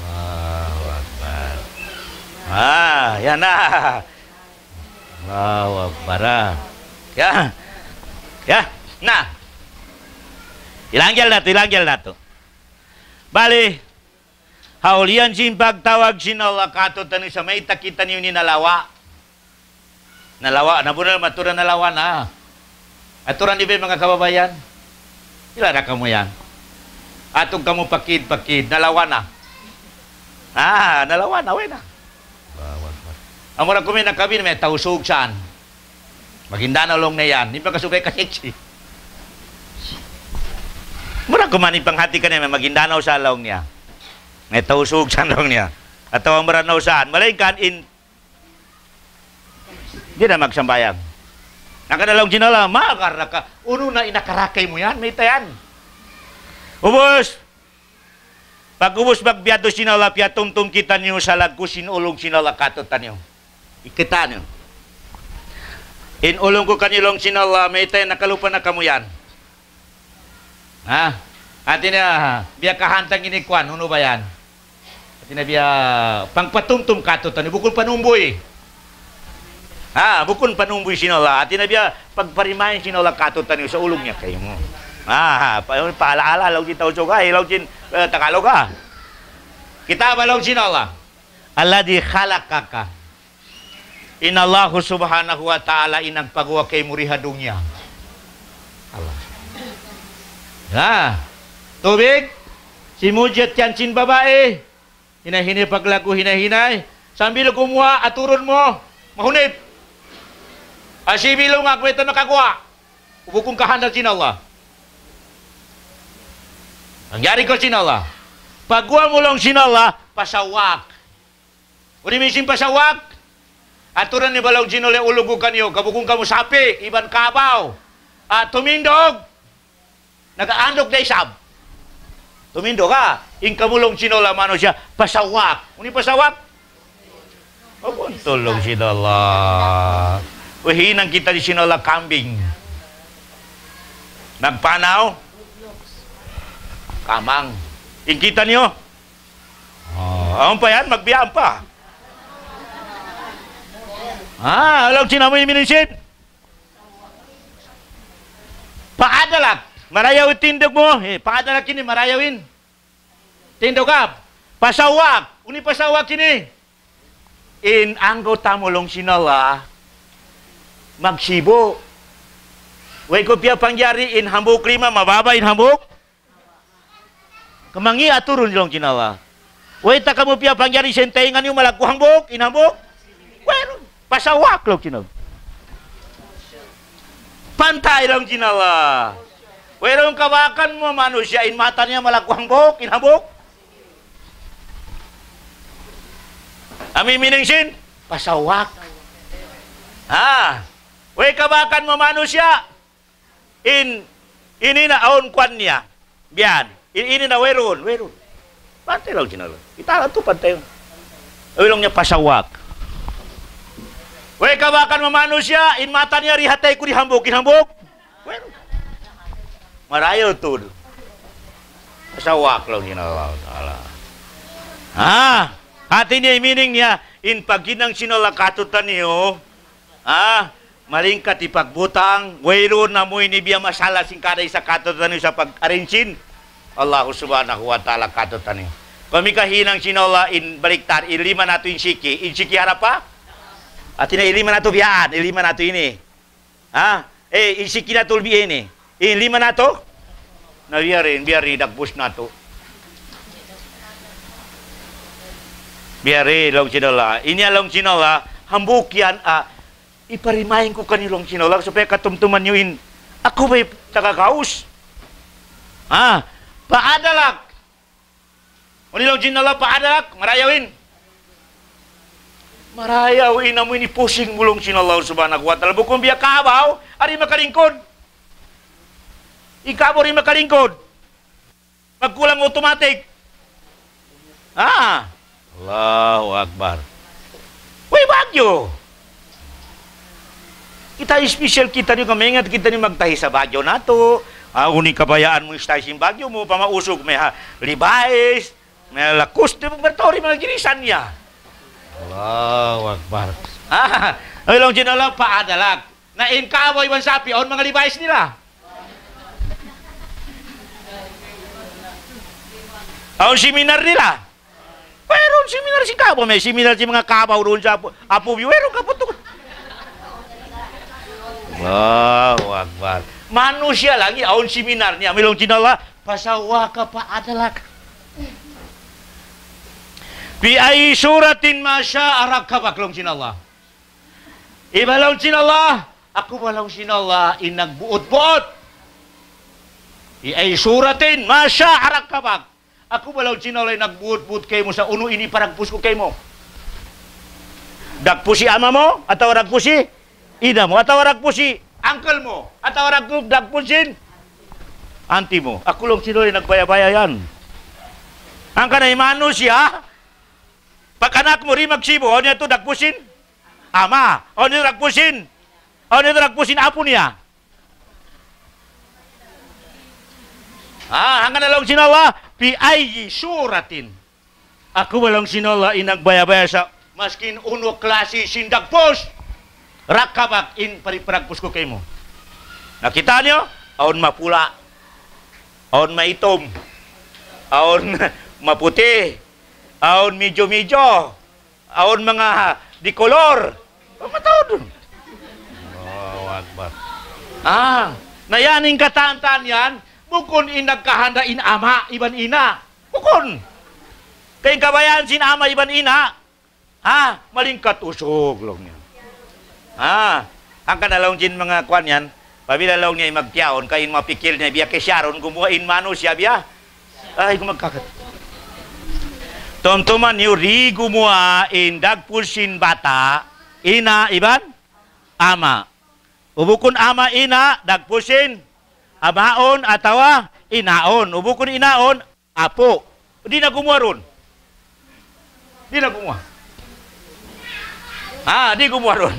Allahu Akbar. Ah, yan na. Allahu Akbar. Ah. Ya. Ya, na. Ilanggil na to, ilanggil na to. Bali, haulian sin pagtawag sin Allah kato tani sa may takita niyo ni nalawa. Nalawa, nabunal maturan nalawa na. Aturan di ba mga kababayan? Ilan na kamo yan? Atong kamu pakid-pakid, nalawa na. Ah, nalawa na, na. Amo na kumi na kami may tausog saan. Maginda na long na yan. Hindi pa kasugay ka sexy. Mura kumani panghati ka niya, magindanaw sa long niya. May tausog saan long niya. At tawang maranaw saan. Malaykan in Hindi na magsambayang. Nakadalawang ginala, makakara ka. Uno na inakarakay mo yan, may tayan. Ubus! Pag ubus magbiado sinala piatumtum kita niyo sa lagko sinulong sinala katutan niyo. Ikita niyo. Inulong ko kanilong sinala may tayo nakalupa na kamuyan. Ha? Ati na, biya kahantang inikwan, ano ba yan? Ati na biya, pangpatumtum katutan niyo, bukul panumboy. Ha, bukul panumboy sinala. Ati na biya, pagparimayin sinala katutan niyo sa ulong niya kayo mo. Ah, pa paalaala law jin tawso ka, law jin uh, Tagalog ka. Kita ba law jin Allah? Alladhi khalaqaka. Inallahu subhanahu wa ta'ala inang pagwa kay muriha dunya. Allah. Ha. Tubig. Si Mujat yan sin babae. Hinahinay paglago hinahinay. Sambil kumuha aturon mo. Mahunit. Asibilo nga kwenta makakuha. Ubukong kahandal sin Allah. Nangyari ko sinala. Pagwa mo lang sinala, pasawak. Uri misin pasawak. Aturan ni balaw jinole ulugo kanyo, kabukong kamo sapi, iban kabaw. At tumindog. Nagaandog na isab. Tumindog ka. In kamulong sinola mano siya, pasawak. Uni pasawak? Abon tulong sinala. Uhinang kita di sinola kambing. Nagpanaw, Kamang. Ingkita niyo? Oh, ang pa yan, magbiyaan pa. Ah, alam sinamoy minisin? Paadalak. Marayawin tindog mo. Eh, paadalak kini, marayawin. Tindog ka. Pasawak. Uni pasawak kini. In anggo tamulong sinala, magsibo. Way ko piya pangyari in hambuk lima, mababa in hambuk. Kemangi aturun dilong kinala. Wai ta kamu pia pangyari sentengan yung malaku hambok, inambok. Well, pasawak lo kinala. Pantay lang kinala. Werong kawakan mo manusia in matanya malaku hambok, inambok. Ami miningsin, pasawak. Ah, we kabakan mo manusia. In ini na aon kwan niya. Biyan. In, ini na weron, weron. Pantay lang sinalo. Kita to pantay. Awilong niya pasawak. We kabakan mo manusia, in mata niya rihatay ko dihambok, hinambok. Weron. Marayo to. Pasawak lang sinalo. Ah, Hati niya meaning niya, in paginang sinolakatutan niyo, ah, malingkat ipagbutang, wayro na mo inibiyang masala sing kada isa katutan niyo sa pag-arrangein. Allah subhanahu wa ta'ala katutan niyo. Kami kahinang sinola in baliktar, ilima nato in siki, in siki harap pa? At ina ilima nato biyaan, ilima nato ini. Ha? Eh, in siki nato ulbi ini. Ilima nato? Na biyarin, biyarin, dagbus nato. biari long sinola ini long sinola hambukian a iparimahin ko kani long sinola supaya katumtuman yuin ako may takakaus ah paadalak. Uni long sinola paadalak marayawin marayawin amo ini pusing mulong sinola subhanahu wa ta'ala. Bukom biya kabaw ari makalingkod ikabo rin makalingkod magkulang automatic ah. Allahu Akbar. Uy, bagyo! Kita special kita ni kami ingat kita ni magtahi sa bagyo nato. Ah, uni kabayaan mo istay sim bagyo mo pamausog may ha, libais, may lakus di mo bertori mga girisan niya. Allahu Akbar. Ah, ay lang jinala pa adalak. Na in kaaway wan sapi on mga libais nila. Ang seminar nila. Meron seminar si Kabaw. May seminar si mga Kabaw doon sa Apo. Apo, meron ka po ito. Wow, Akbar. Manusia lagi, aun seminar niya. Milong tinala, pasawa ka pa adalak. Bi ay suratin masya arak ka baklong sinala. Ibalong sinala, ako balong sinala inagbuot-buot. I ay suratin masya arak ka bak. Ako balaw sinalay nagbuot-buot kay mo sa uno ini paragpus ko kay mo. Dagpo si ama mo, ataw ragpo si ina mo, ataw ragpo si uncle mo, ataw ragpo dagpo sin auntie mo. Ako lang sinalay nagbaya-baya yan. Ang kanay mano siya, pag anak mo rin magsibo, o niya ito dagpusin? Ama, o niya dagpusin? O niya dagpusin apo niya? Ah, hanggang na lang sinala, pi ay suratin. Ako walang sinala inagbaya-baya sa maskin uno klase sindagpos. Rakabak in pariparagpos ko kay mo. Nakita niyo? Aon mapula. Aon maitom. Aon maputi. Aon medyo-medyo. Aon mga di kolor. Pamataw dun. Oh, akbar. Ah, nayaning katantan yan, Bukon in nagkahanda in ama, iban ina. Bukon. Kaya kabayan sin ama, iban ina. Ha? Malingkat usog lang niya. Ha? Ang kanalaw din mga kwan yan, pabilalaw niya magtiyaon, kain mapikil niya, biya kay Sharon, gumawa in mano siya, biya. Ay, gumagkakat. Tumtuman niyo, ri gumawa in dagpulsin bata, ina, iban, ama. Ubukon ama, ina, dagpulsin, amaon atawa inaon. Ubukon inaon, apo. Di na gumawa ron. Di na gumawa. Ah, di gumawa ron.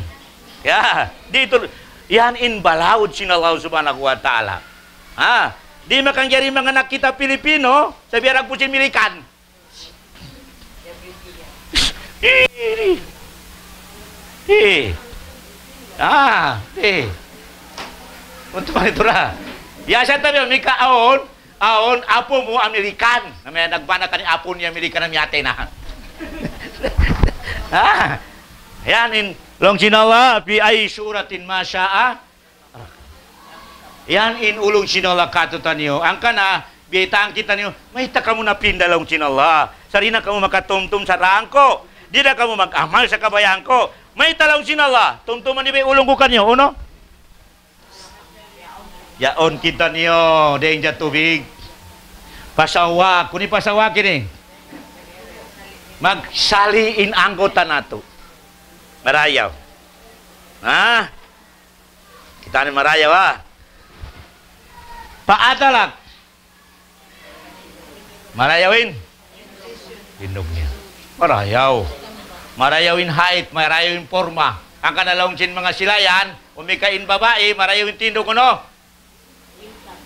Ya, dito yan in balawod sinalaw subhanahu wa ta'ala. Ha? Di makangyari mga anak kita Pilipino, sa biyarag po Milikan. Eh. Eh. Ah, eh. Untuk mana itu lah? Ya saya tabi may kaon, aon apo mo Amerikan. Na may nagbana ka ni apo ni Amerikan na miyate na. ah, yan in long sinala pi ay suratin masya'a. Yan in ulong sinala katutan niyo. Ang kana Biitang kita niyo, may ta kamu napinda lang sin Allah. Sarina kamu makatumtum sa rangko. Di na kamu mag-amal sa kabayan ko. May talaw sin Allah. Tumtuman ni ulong ko kanyo. Uno? Yaon kita niyo, dahil dyan tubig. Pasawa, kuni pasawa kini. Magsaliin anggota nato. Marayaw. Ha? Kita ni marayaw ha. Paadalak. Marayawin. Tindog niya. Marayaw. Marayawin hait, marayawin forma. Ang kanalawang sin mga silayan, umikain babae, marayawin tindog ano?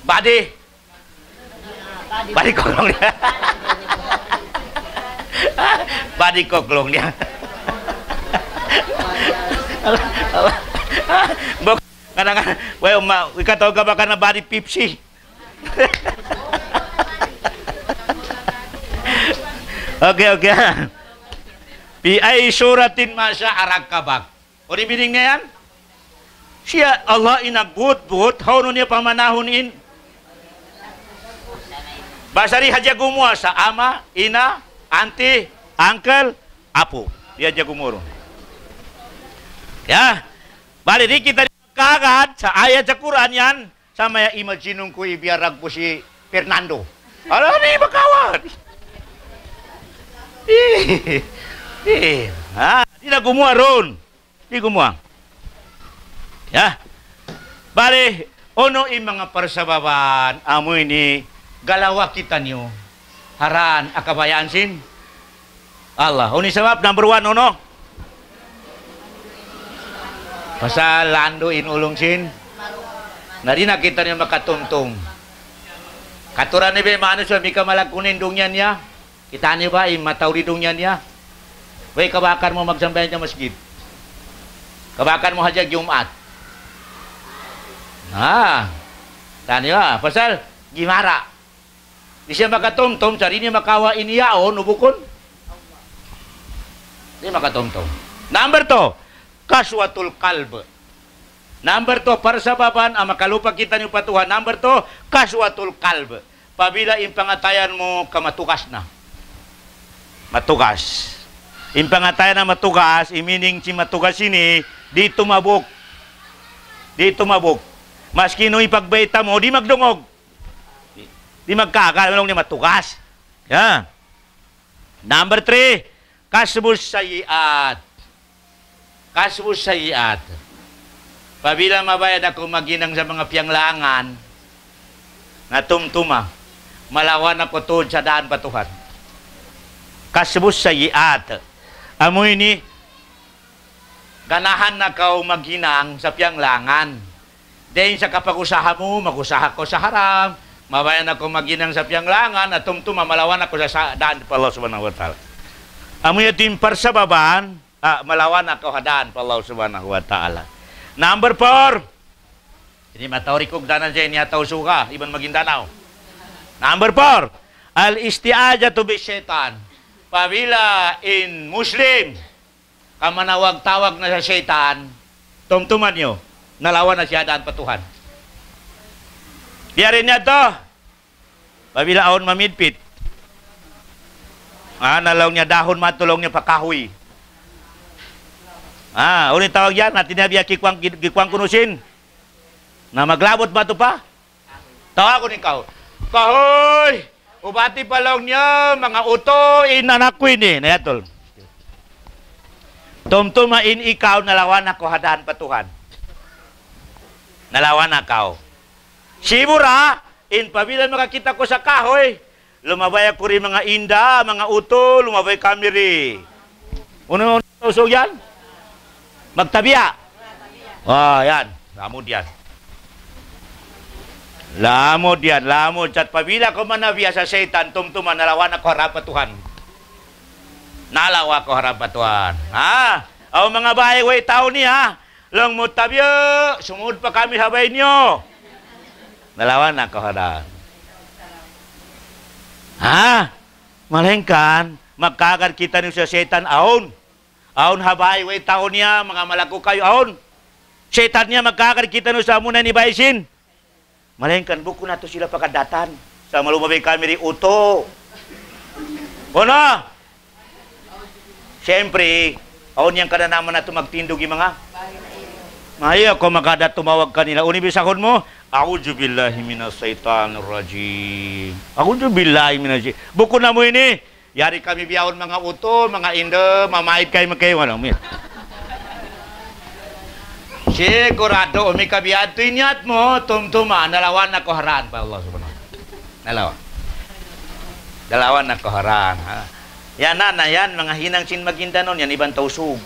Body. Body koklong niya. Body koklong niya. Bok, kana nga, well, ma, ikataw ka ba ka na body pipsi? okay, okay. Pi ay suratin masya arakabak. O di bining na yan? Siya, Allah inagbut-but, hauno niya pamanahonin. Basari haja gumua sa ama, ina, auntie, uncle, apo. Dia haja gumuro. Ya. Bali di kita kagad sa ayat sa yan. Sama ya imaginong ko ibiarag si Fernando. Alam ni bakawat. Eh, ha, di na ron. Di gumawa. Ya. Bali, ono i mga parsababan, amoy ni galawa kita niyo. Haran, akabayaan sin. Allah, uni sabab number one, ono? Pasal lando in ulong sin. Nari na kita niyo makatuntong. Katuran ni ba maano siya, mika malakunin dungyan niya. Kita niyo ba, imatawri dungyan niya. Way, kabakan mo magsambayan niya masjid. Kabakan mo hajag Jumat. Ah, tani ba? Pasal, gimara. Di siya makatumtom, cari niya makawa iniyaon, ubukon. Di makatumtom. Number to, kaswatul kalb. Number to, para sa baban, ang makalupa kita niyo patuhan. Number to, kaswatul kalb. Pabila yung pangatayan mo, kamatukas na. Matugas. Yung pangatayan na matugas, imining si matugas ini, di tumabok. Di tumabok. Maski nung ipagbaita mo, di magdungog. Di, di magkakal, malong ni matugas. Yan. Number three, kasbus sayiat. Kasbus sayiat. Pabila mabayad ako maginang sa mga piyanglangan, na tumtuma, malawan ako tuod sa daan patuhan. Kasbus sayiat. Amoy ni, ganahan na kau maghinang sa piyanglangan. Dahil sa kapag-usaha mo, mag-usaha ko sa haram, mabayan ako maginang sa piyanglangan, at tumtuma, malawan ako sa daan pa Allah subhanahu wa ta'ala. Amoy ating parsababan, ah, malawan ako hadaan pa Allah subhanahu wa ta'ala. Number four, ini matawri kog danan siya niya tau suka, iban magindanaw. Number four, al-isti'ajatu bi syaitan. Pabila in Muslim, kamanawag-tawag na sa syaitan, tumtuman nyo, nalawan na siya daan patuhan. Di rin niya to. Pabila aon mamidpit. Ah, nalaw niya dahon matulong niya pakahoy. Ah, ulit tawag yan, na biya kikwang, kikwang kunusin. Na maglabot ba ito pa? Tawag ko ni ikaw. Kahoy! Ubati pa lang niya, mga uto, inanakwin eh. Nayatol. Tumtumain ikaw, nalawan ako hadaan patuhan. Nalawan akaw. Sibura, in pabilan makakita ko sa kahoy, lumabay ako rin mga inda, mga uto, lumabay kami rin. Uno, usog yan? Magtabiya. Oh, yan. Lamod yan. Lamod yan, lamod. At pabila ko manabiya sa setan, tumtuman, nalawan ako harapan Tuhan. Nalawa ko harapan Tuhan. Ha? O mga bahay, way tao niya, lang mo tabiya, sumud pa kami habay niyo. Nalawan ako harapan. Ha? Malengkan, magkagad kita niyo sa setan, aon. Aon habay, way tao niya, mga malako kayo, aon. Setan niya, magkagad kita niyo sa muna ni Baisin. Malengkan, buko na to sila pakadatan. Sa malumabay kami ri uto. Ano? Siyempre, aon niyang kada naman na tumagtindog yung mga Maya ko makada tumawag kanila. Uni bisakon mo, A'udzu billahi minas syaitanir rajim. A'udzu billahi minas Buko na mo ini. Yari kami biyawon mga uto, mga inde, mamait kay magkayo ano. Mir. Sigurado umi kabiad tu inyat mo tumtuma nalawan na koharan pa Allah subhanahu. Nalawan. Dalawan na koharan. Ha? Yan na, na yan, mga hinang sin Maguindanao, yan ibang tausog.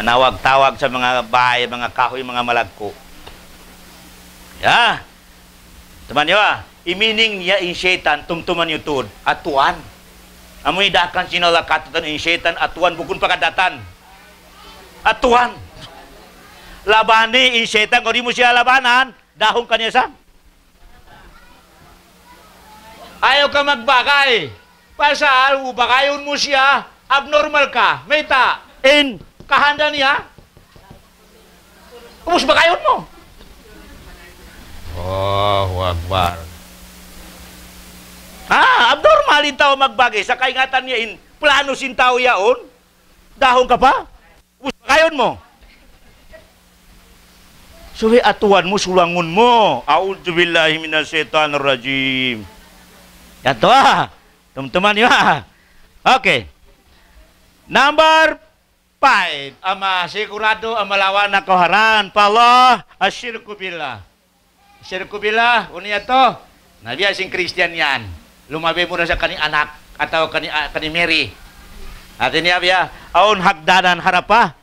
Manawag-tawag sa mga bahay, mga kahoy, mga malagko. Ya. Teman niyo ah, imining niya in syaitan, tumtuman niyo tun, atuan. Amoy dakan sinala katutan in syaitan, atuan bukun pakadatan. Atuan. Labani in syaitan, kung di mo siya labanan, dahong kanya sa. Ayaw ka magbagay. Pasal, ubagayon mo siya, abnormal ka. May ta, in kahanda niya, ubus bagayon mo. Oh, Akbar. Ah, abnormal yung tao magbagay. Sa kaingatan niya, in, plano sin tao yaon, dahon ka pa, ubus bagayon mo. Suwi atuan mo, sulangun mo. A'udzubillahi minasyaitanir rajim. Yato ah. Tumtuman niyo ah. Okay. Number five. Ama sigurado ang malawan na koharan. Pala, asyirku billah. Asyirku billah. Unya to. Nabiya sing Christian yan. Lumabi mo na sa kani anak atau kani, uh, kani Mary. At ini biya, aun hagdanan harapa.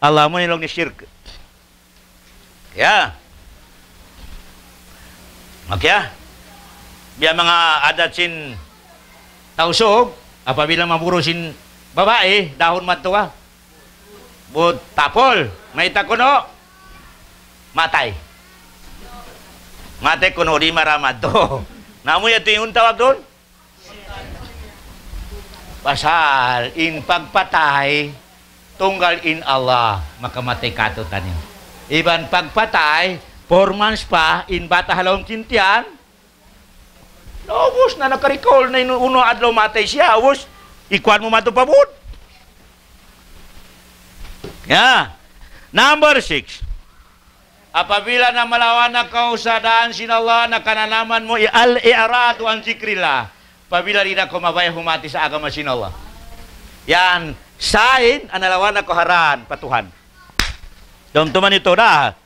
Allah mo nilong ni syirk. Ya. Okay. Biya mga adat sin tausog, apabila maburusin babae, dahon matuwa. But tapol, may takuno, matay. Matay kuno di maramad to. Namo ito yung tawag doon? Pasal, in pagpatay, tunggal in Allah, makamatay katutan yun. Iban pagpatay, four months pa, in bata halawang kintian, Naubos na nakarikol na uno adlaw matay siya. Ubos, ikuan mo matupabot. Yeah. Number six. Apabila na malawan na kausadaan sin Allah na kananaman mo al-i'radu an zikrillah. Apabila rin ako mabaya humati sa agama sin Allah. Yan, sign analawan na koharan patuhan. Dumtuman ito na.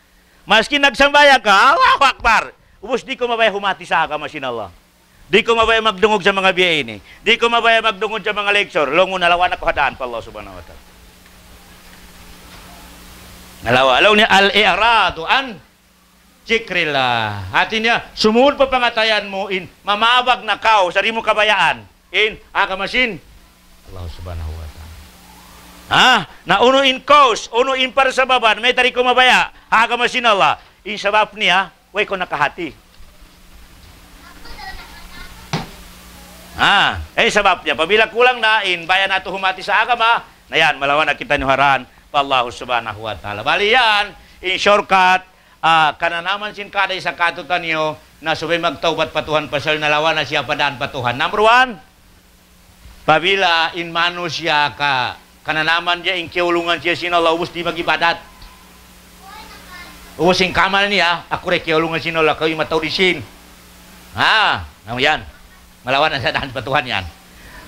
Maski nagsambaya ka, Allahu Akbar. Ubus di ko mabaya humati sa agama sin Allah. Di ko mabaya magdungog sa mga biya ini. Di ko mabaya magdungog sa mga lecture. Longo nalawan ako hadaan pa Allah subhanahu wa ta'ala. Nalawa. Alaw ni al-i'radu an zikrillah. Hati niya, sumud pa pangatayan mo in mamabag na kao sa mo kabayaan. In akamasin. Allah subhanahu wa ta'ala. Ha? Na uno in cause, uno in para sa baban, may tari ko mabaya. Akamasin Allah. In sabab niya, way ko nakahati. Ah, eh sebab niya, pabila kulang na, in bayan nato humati sa agama, na yan, malawan na kita nyuharan, pa Allah subhanahu wa ta'ala. Bali yan, in shortcut, uh, kananaman sin kada sa katutan niyo, na subay magtaubat patuhan pasal nalawan na siya padaan patuhan. Number one, pabila in mano siya ka, kananaman niya, in kiulungan siya sinala, ubus di magibadat. Ubus in kamal niya, ako rin kiulungan sinala, kayo mataudisin. Ah, yan. Malawan na sa daan patuhan yan.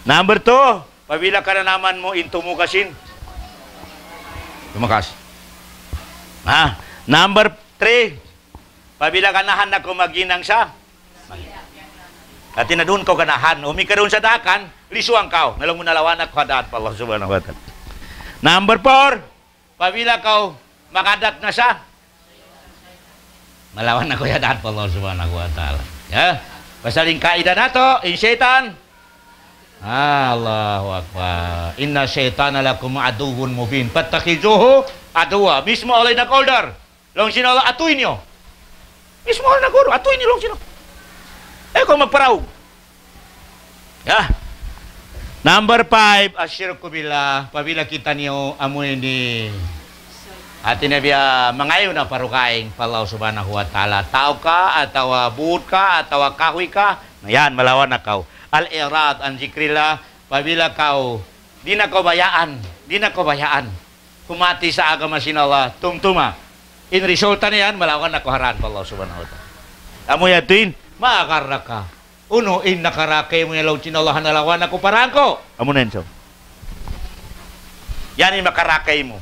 Number two, pabila ka na naman mo in tumukasin. Tumakas. Ha? Number three, pabila ka nahan na kumaginang sa at tinadun ko kanahan. Umi ka doon sa dakan, lisuang kau. Nalang mo nalawan na kadat pa Allah subhanahu wa ta'ala. Number four, pabila kau makadat na sa malawan na ko yadat pa Allah subhanahu wa ta'ala. Ya? Pasaling kaidah nato, in syaitan. Ah, Allahu Akbar. Inna syaitana lakum aduhun mubin. Pattakizuhu aduwa. Mismo oleh nak order. Long sino Allah atuin nyo. Mismo oleh nak. Atuin nyo long sino. Eh, kung magparaw. Ya. Number five, asyirku billah. Pabila kita niyo amoy ni Hati na biya mangayo na parukaing pa Allah subhanahu wa ta'ala. Tao ka, atau buod ka, atau kahoy ka. Yan, malawan na kau. Al-irad, ang zikrillah, pabila kau, di na kau di na kau. Humati sa agama sin Allah, tumtuma. In resulta na yan, malawan na kuharan pa Allah subhanahu wa ta'ala. Amo yatuin, maakarna ka. Uno, in nakarakay mo yung law sin Allah, nalawan na kuparan ko. Amo na yun, so. Yan yung makarakay mo.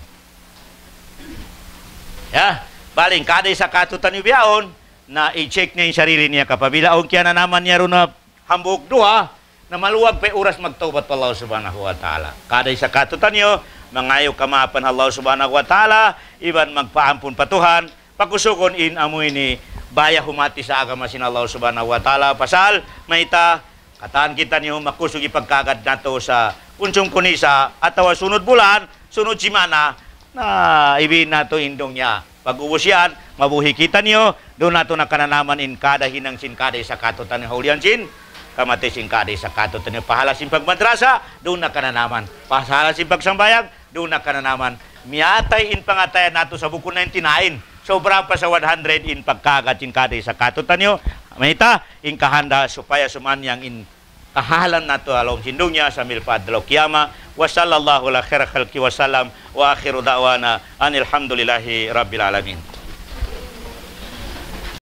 Ya, baling kada sa katutan ni biyaon na i-check niya yung sarili niya kapabila o kaya na naman niya ron hambog duha na maluwag pa oras magtaubat pa Allah subhanahu wa ta'ala. Kada sa katutan niyo, mangayo kamapan Allah subhanahu wa ta'ala, iban magpaampun patuhan, pagkusukon in amoy ni baya humati sa agama sin Allah subhanahu wa ta'ala. Pasal, maita, kataan kita niyo makusog ipagkagad nato sa kunsong kunisa atawa sunod bulan, sunod simana, na ibin nato indong niya. Pag ubos yan, mabuhi kita niyo, doon nato na kananaman in kada hinang sin kada sa katutan ni Haulian sin, kamati sin kada sa katutan ni pahala sin pagmadrasa, doon na kananaman. Pahala sin pagsambayag, doon na kananaman. Miyatay in pangatayan nato sa buko 99, sobra pa sa 100 in pagkagat sin kada sa katutan niyo. Mahita, in kahanda supaya sumanyang in kahalan nato alom sindunya sa milpad dalau kiyama wa sallallahu la khair wa salam wa akhiru da'wana anil hamdulillahi rabbil alamin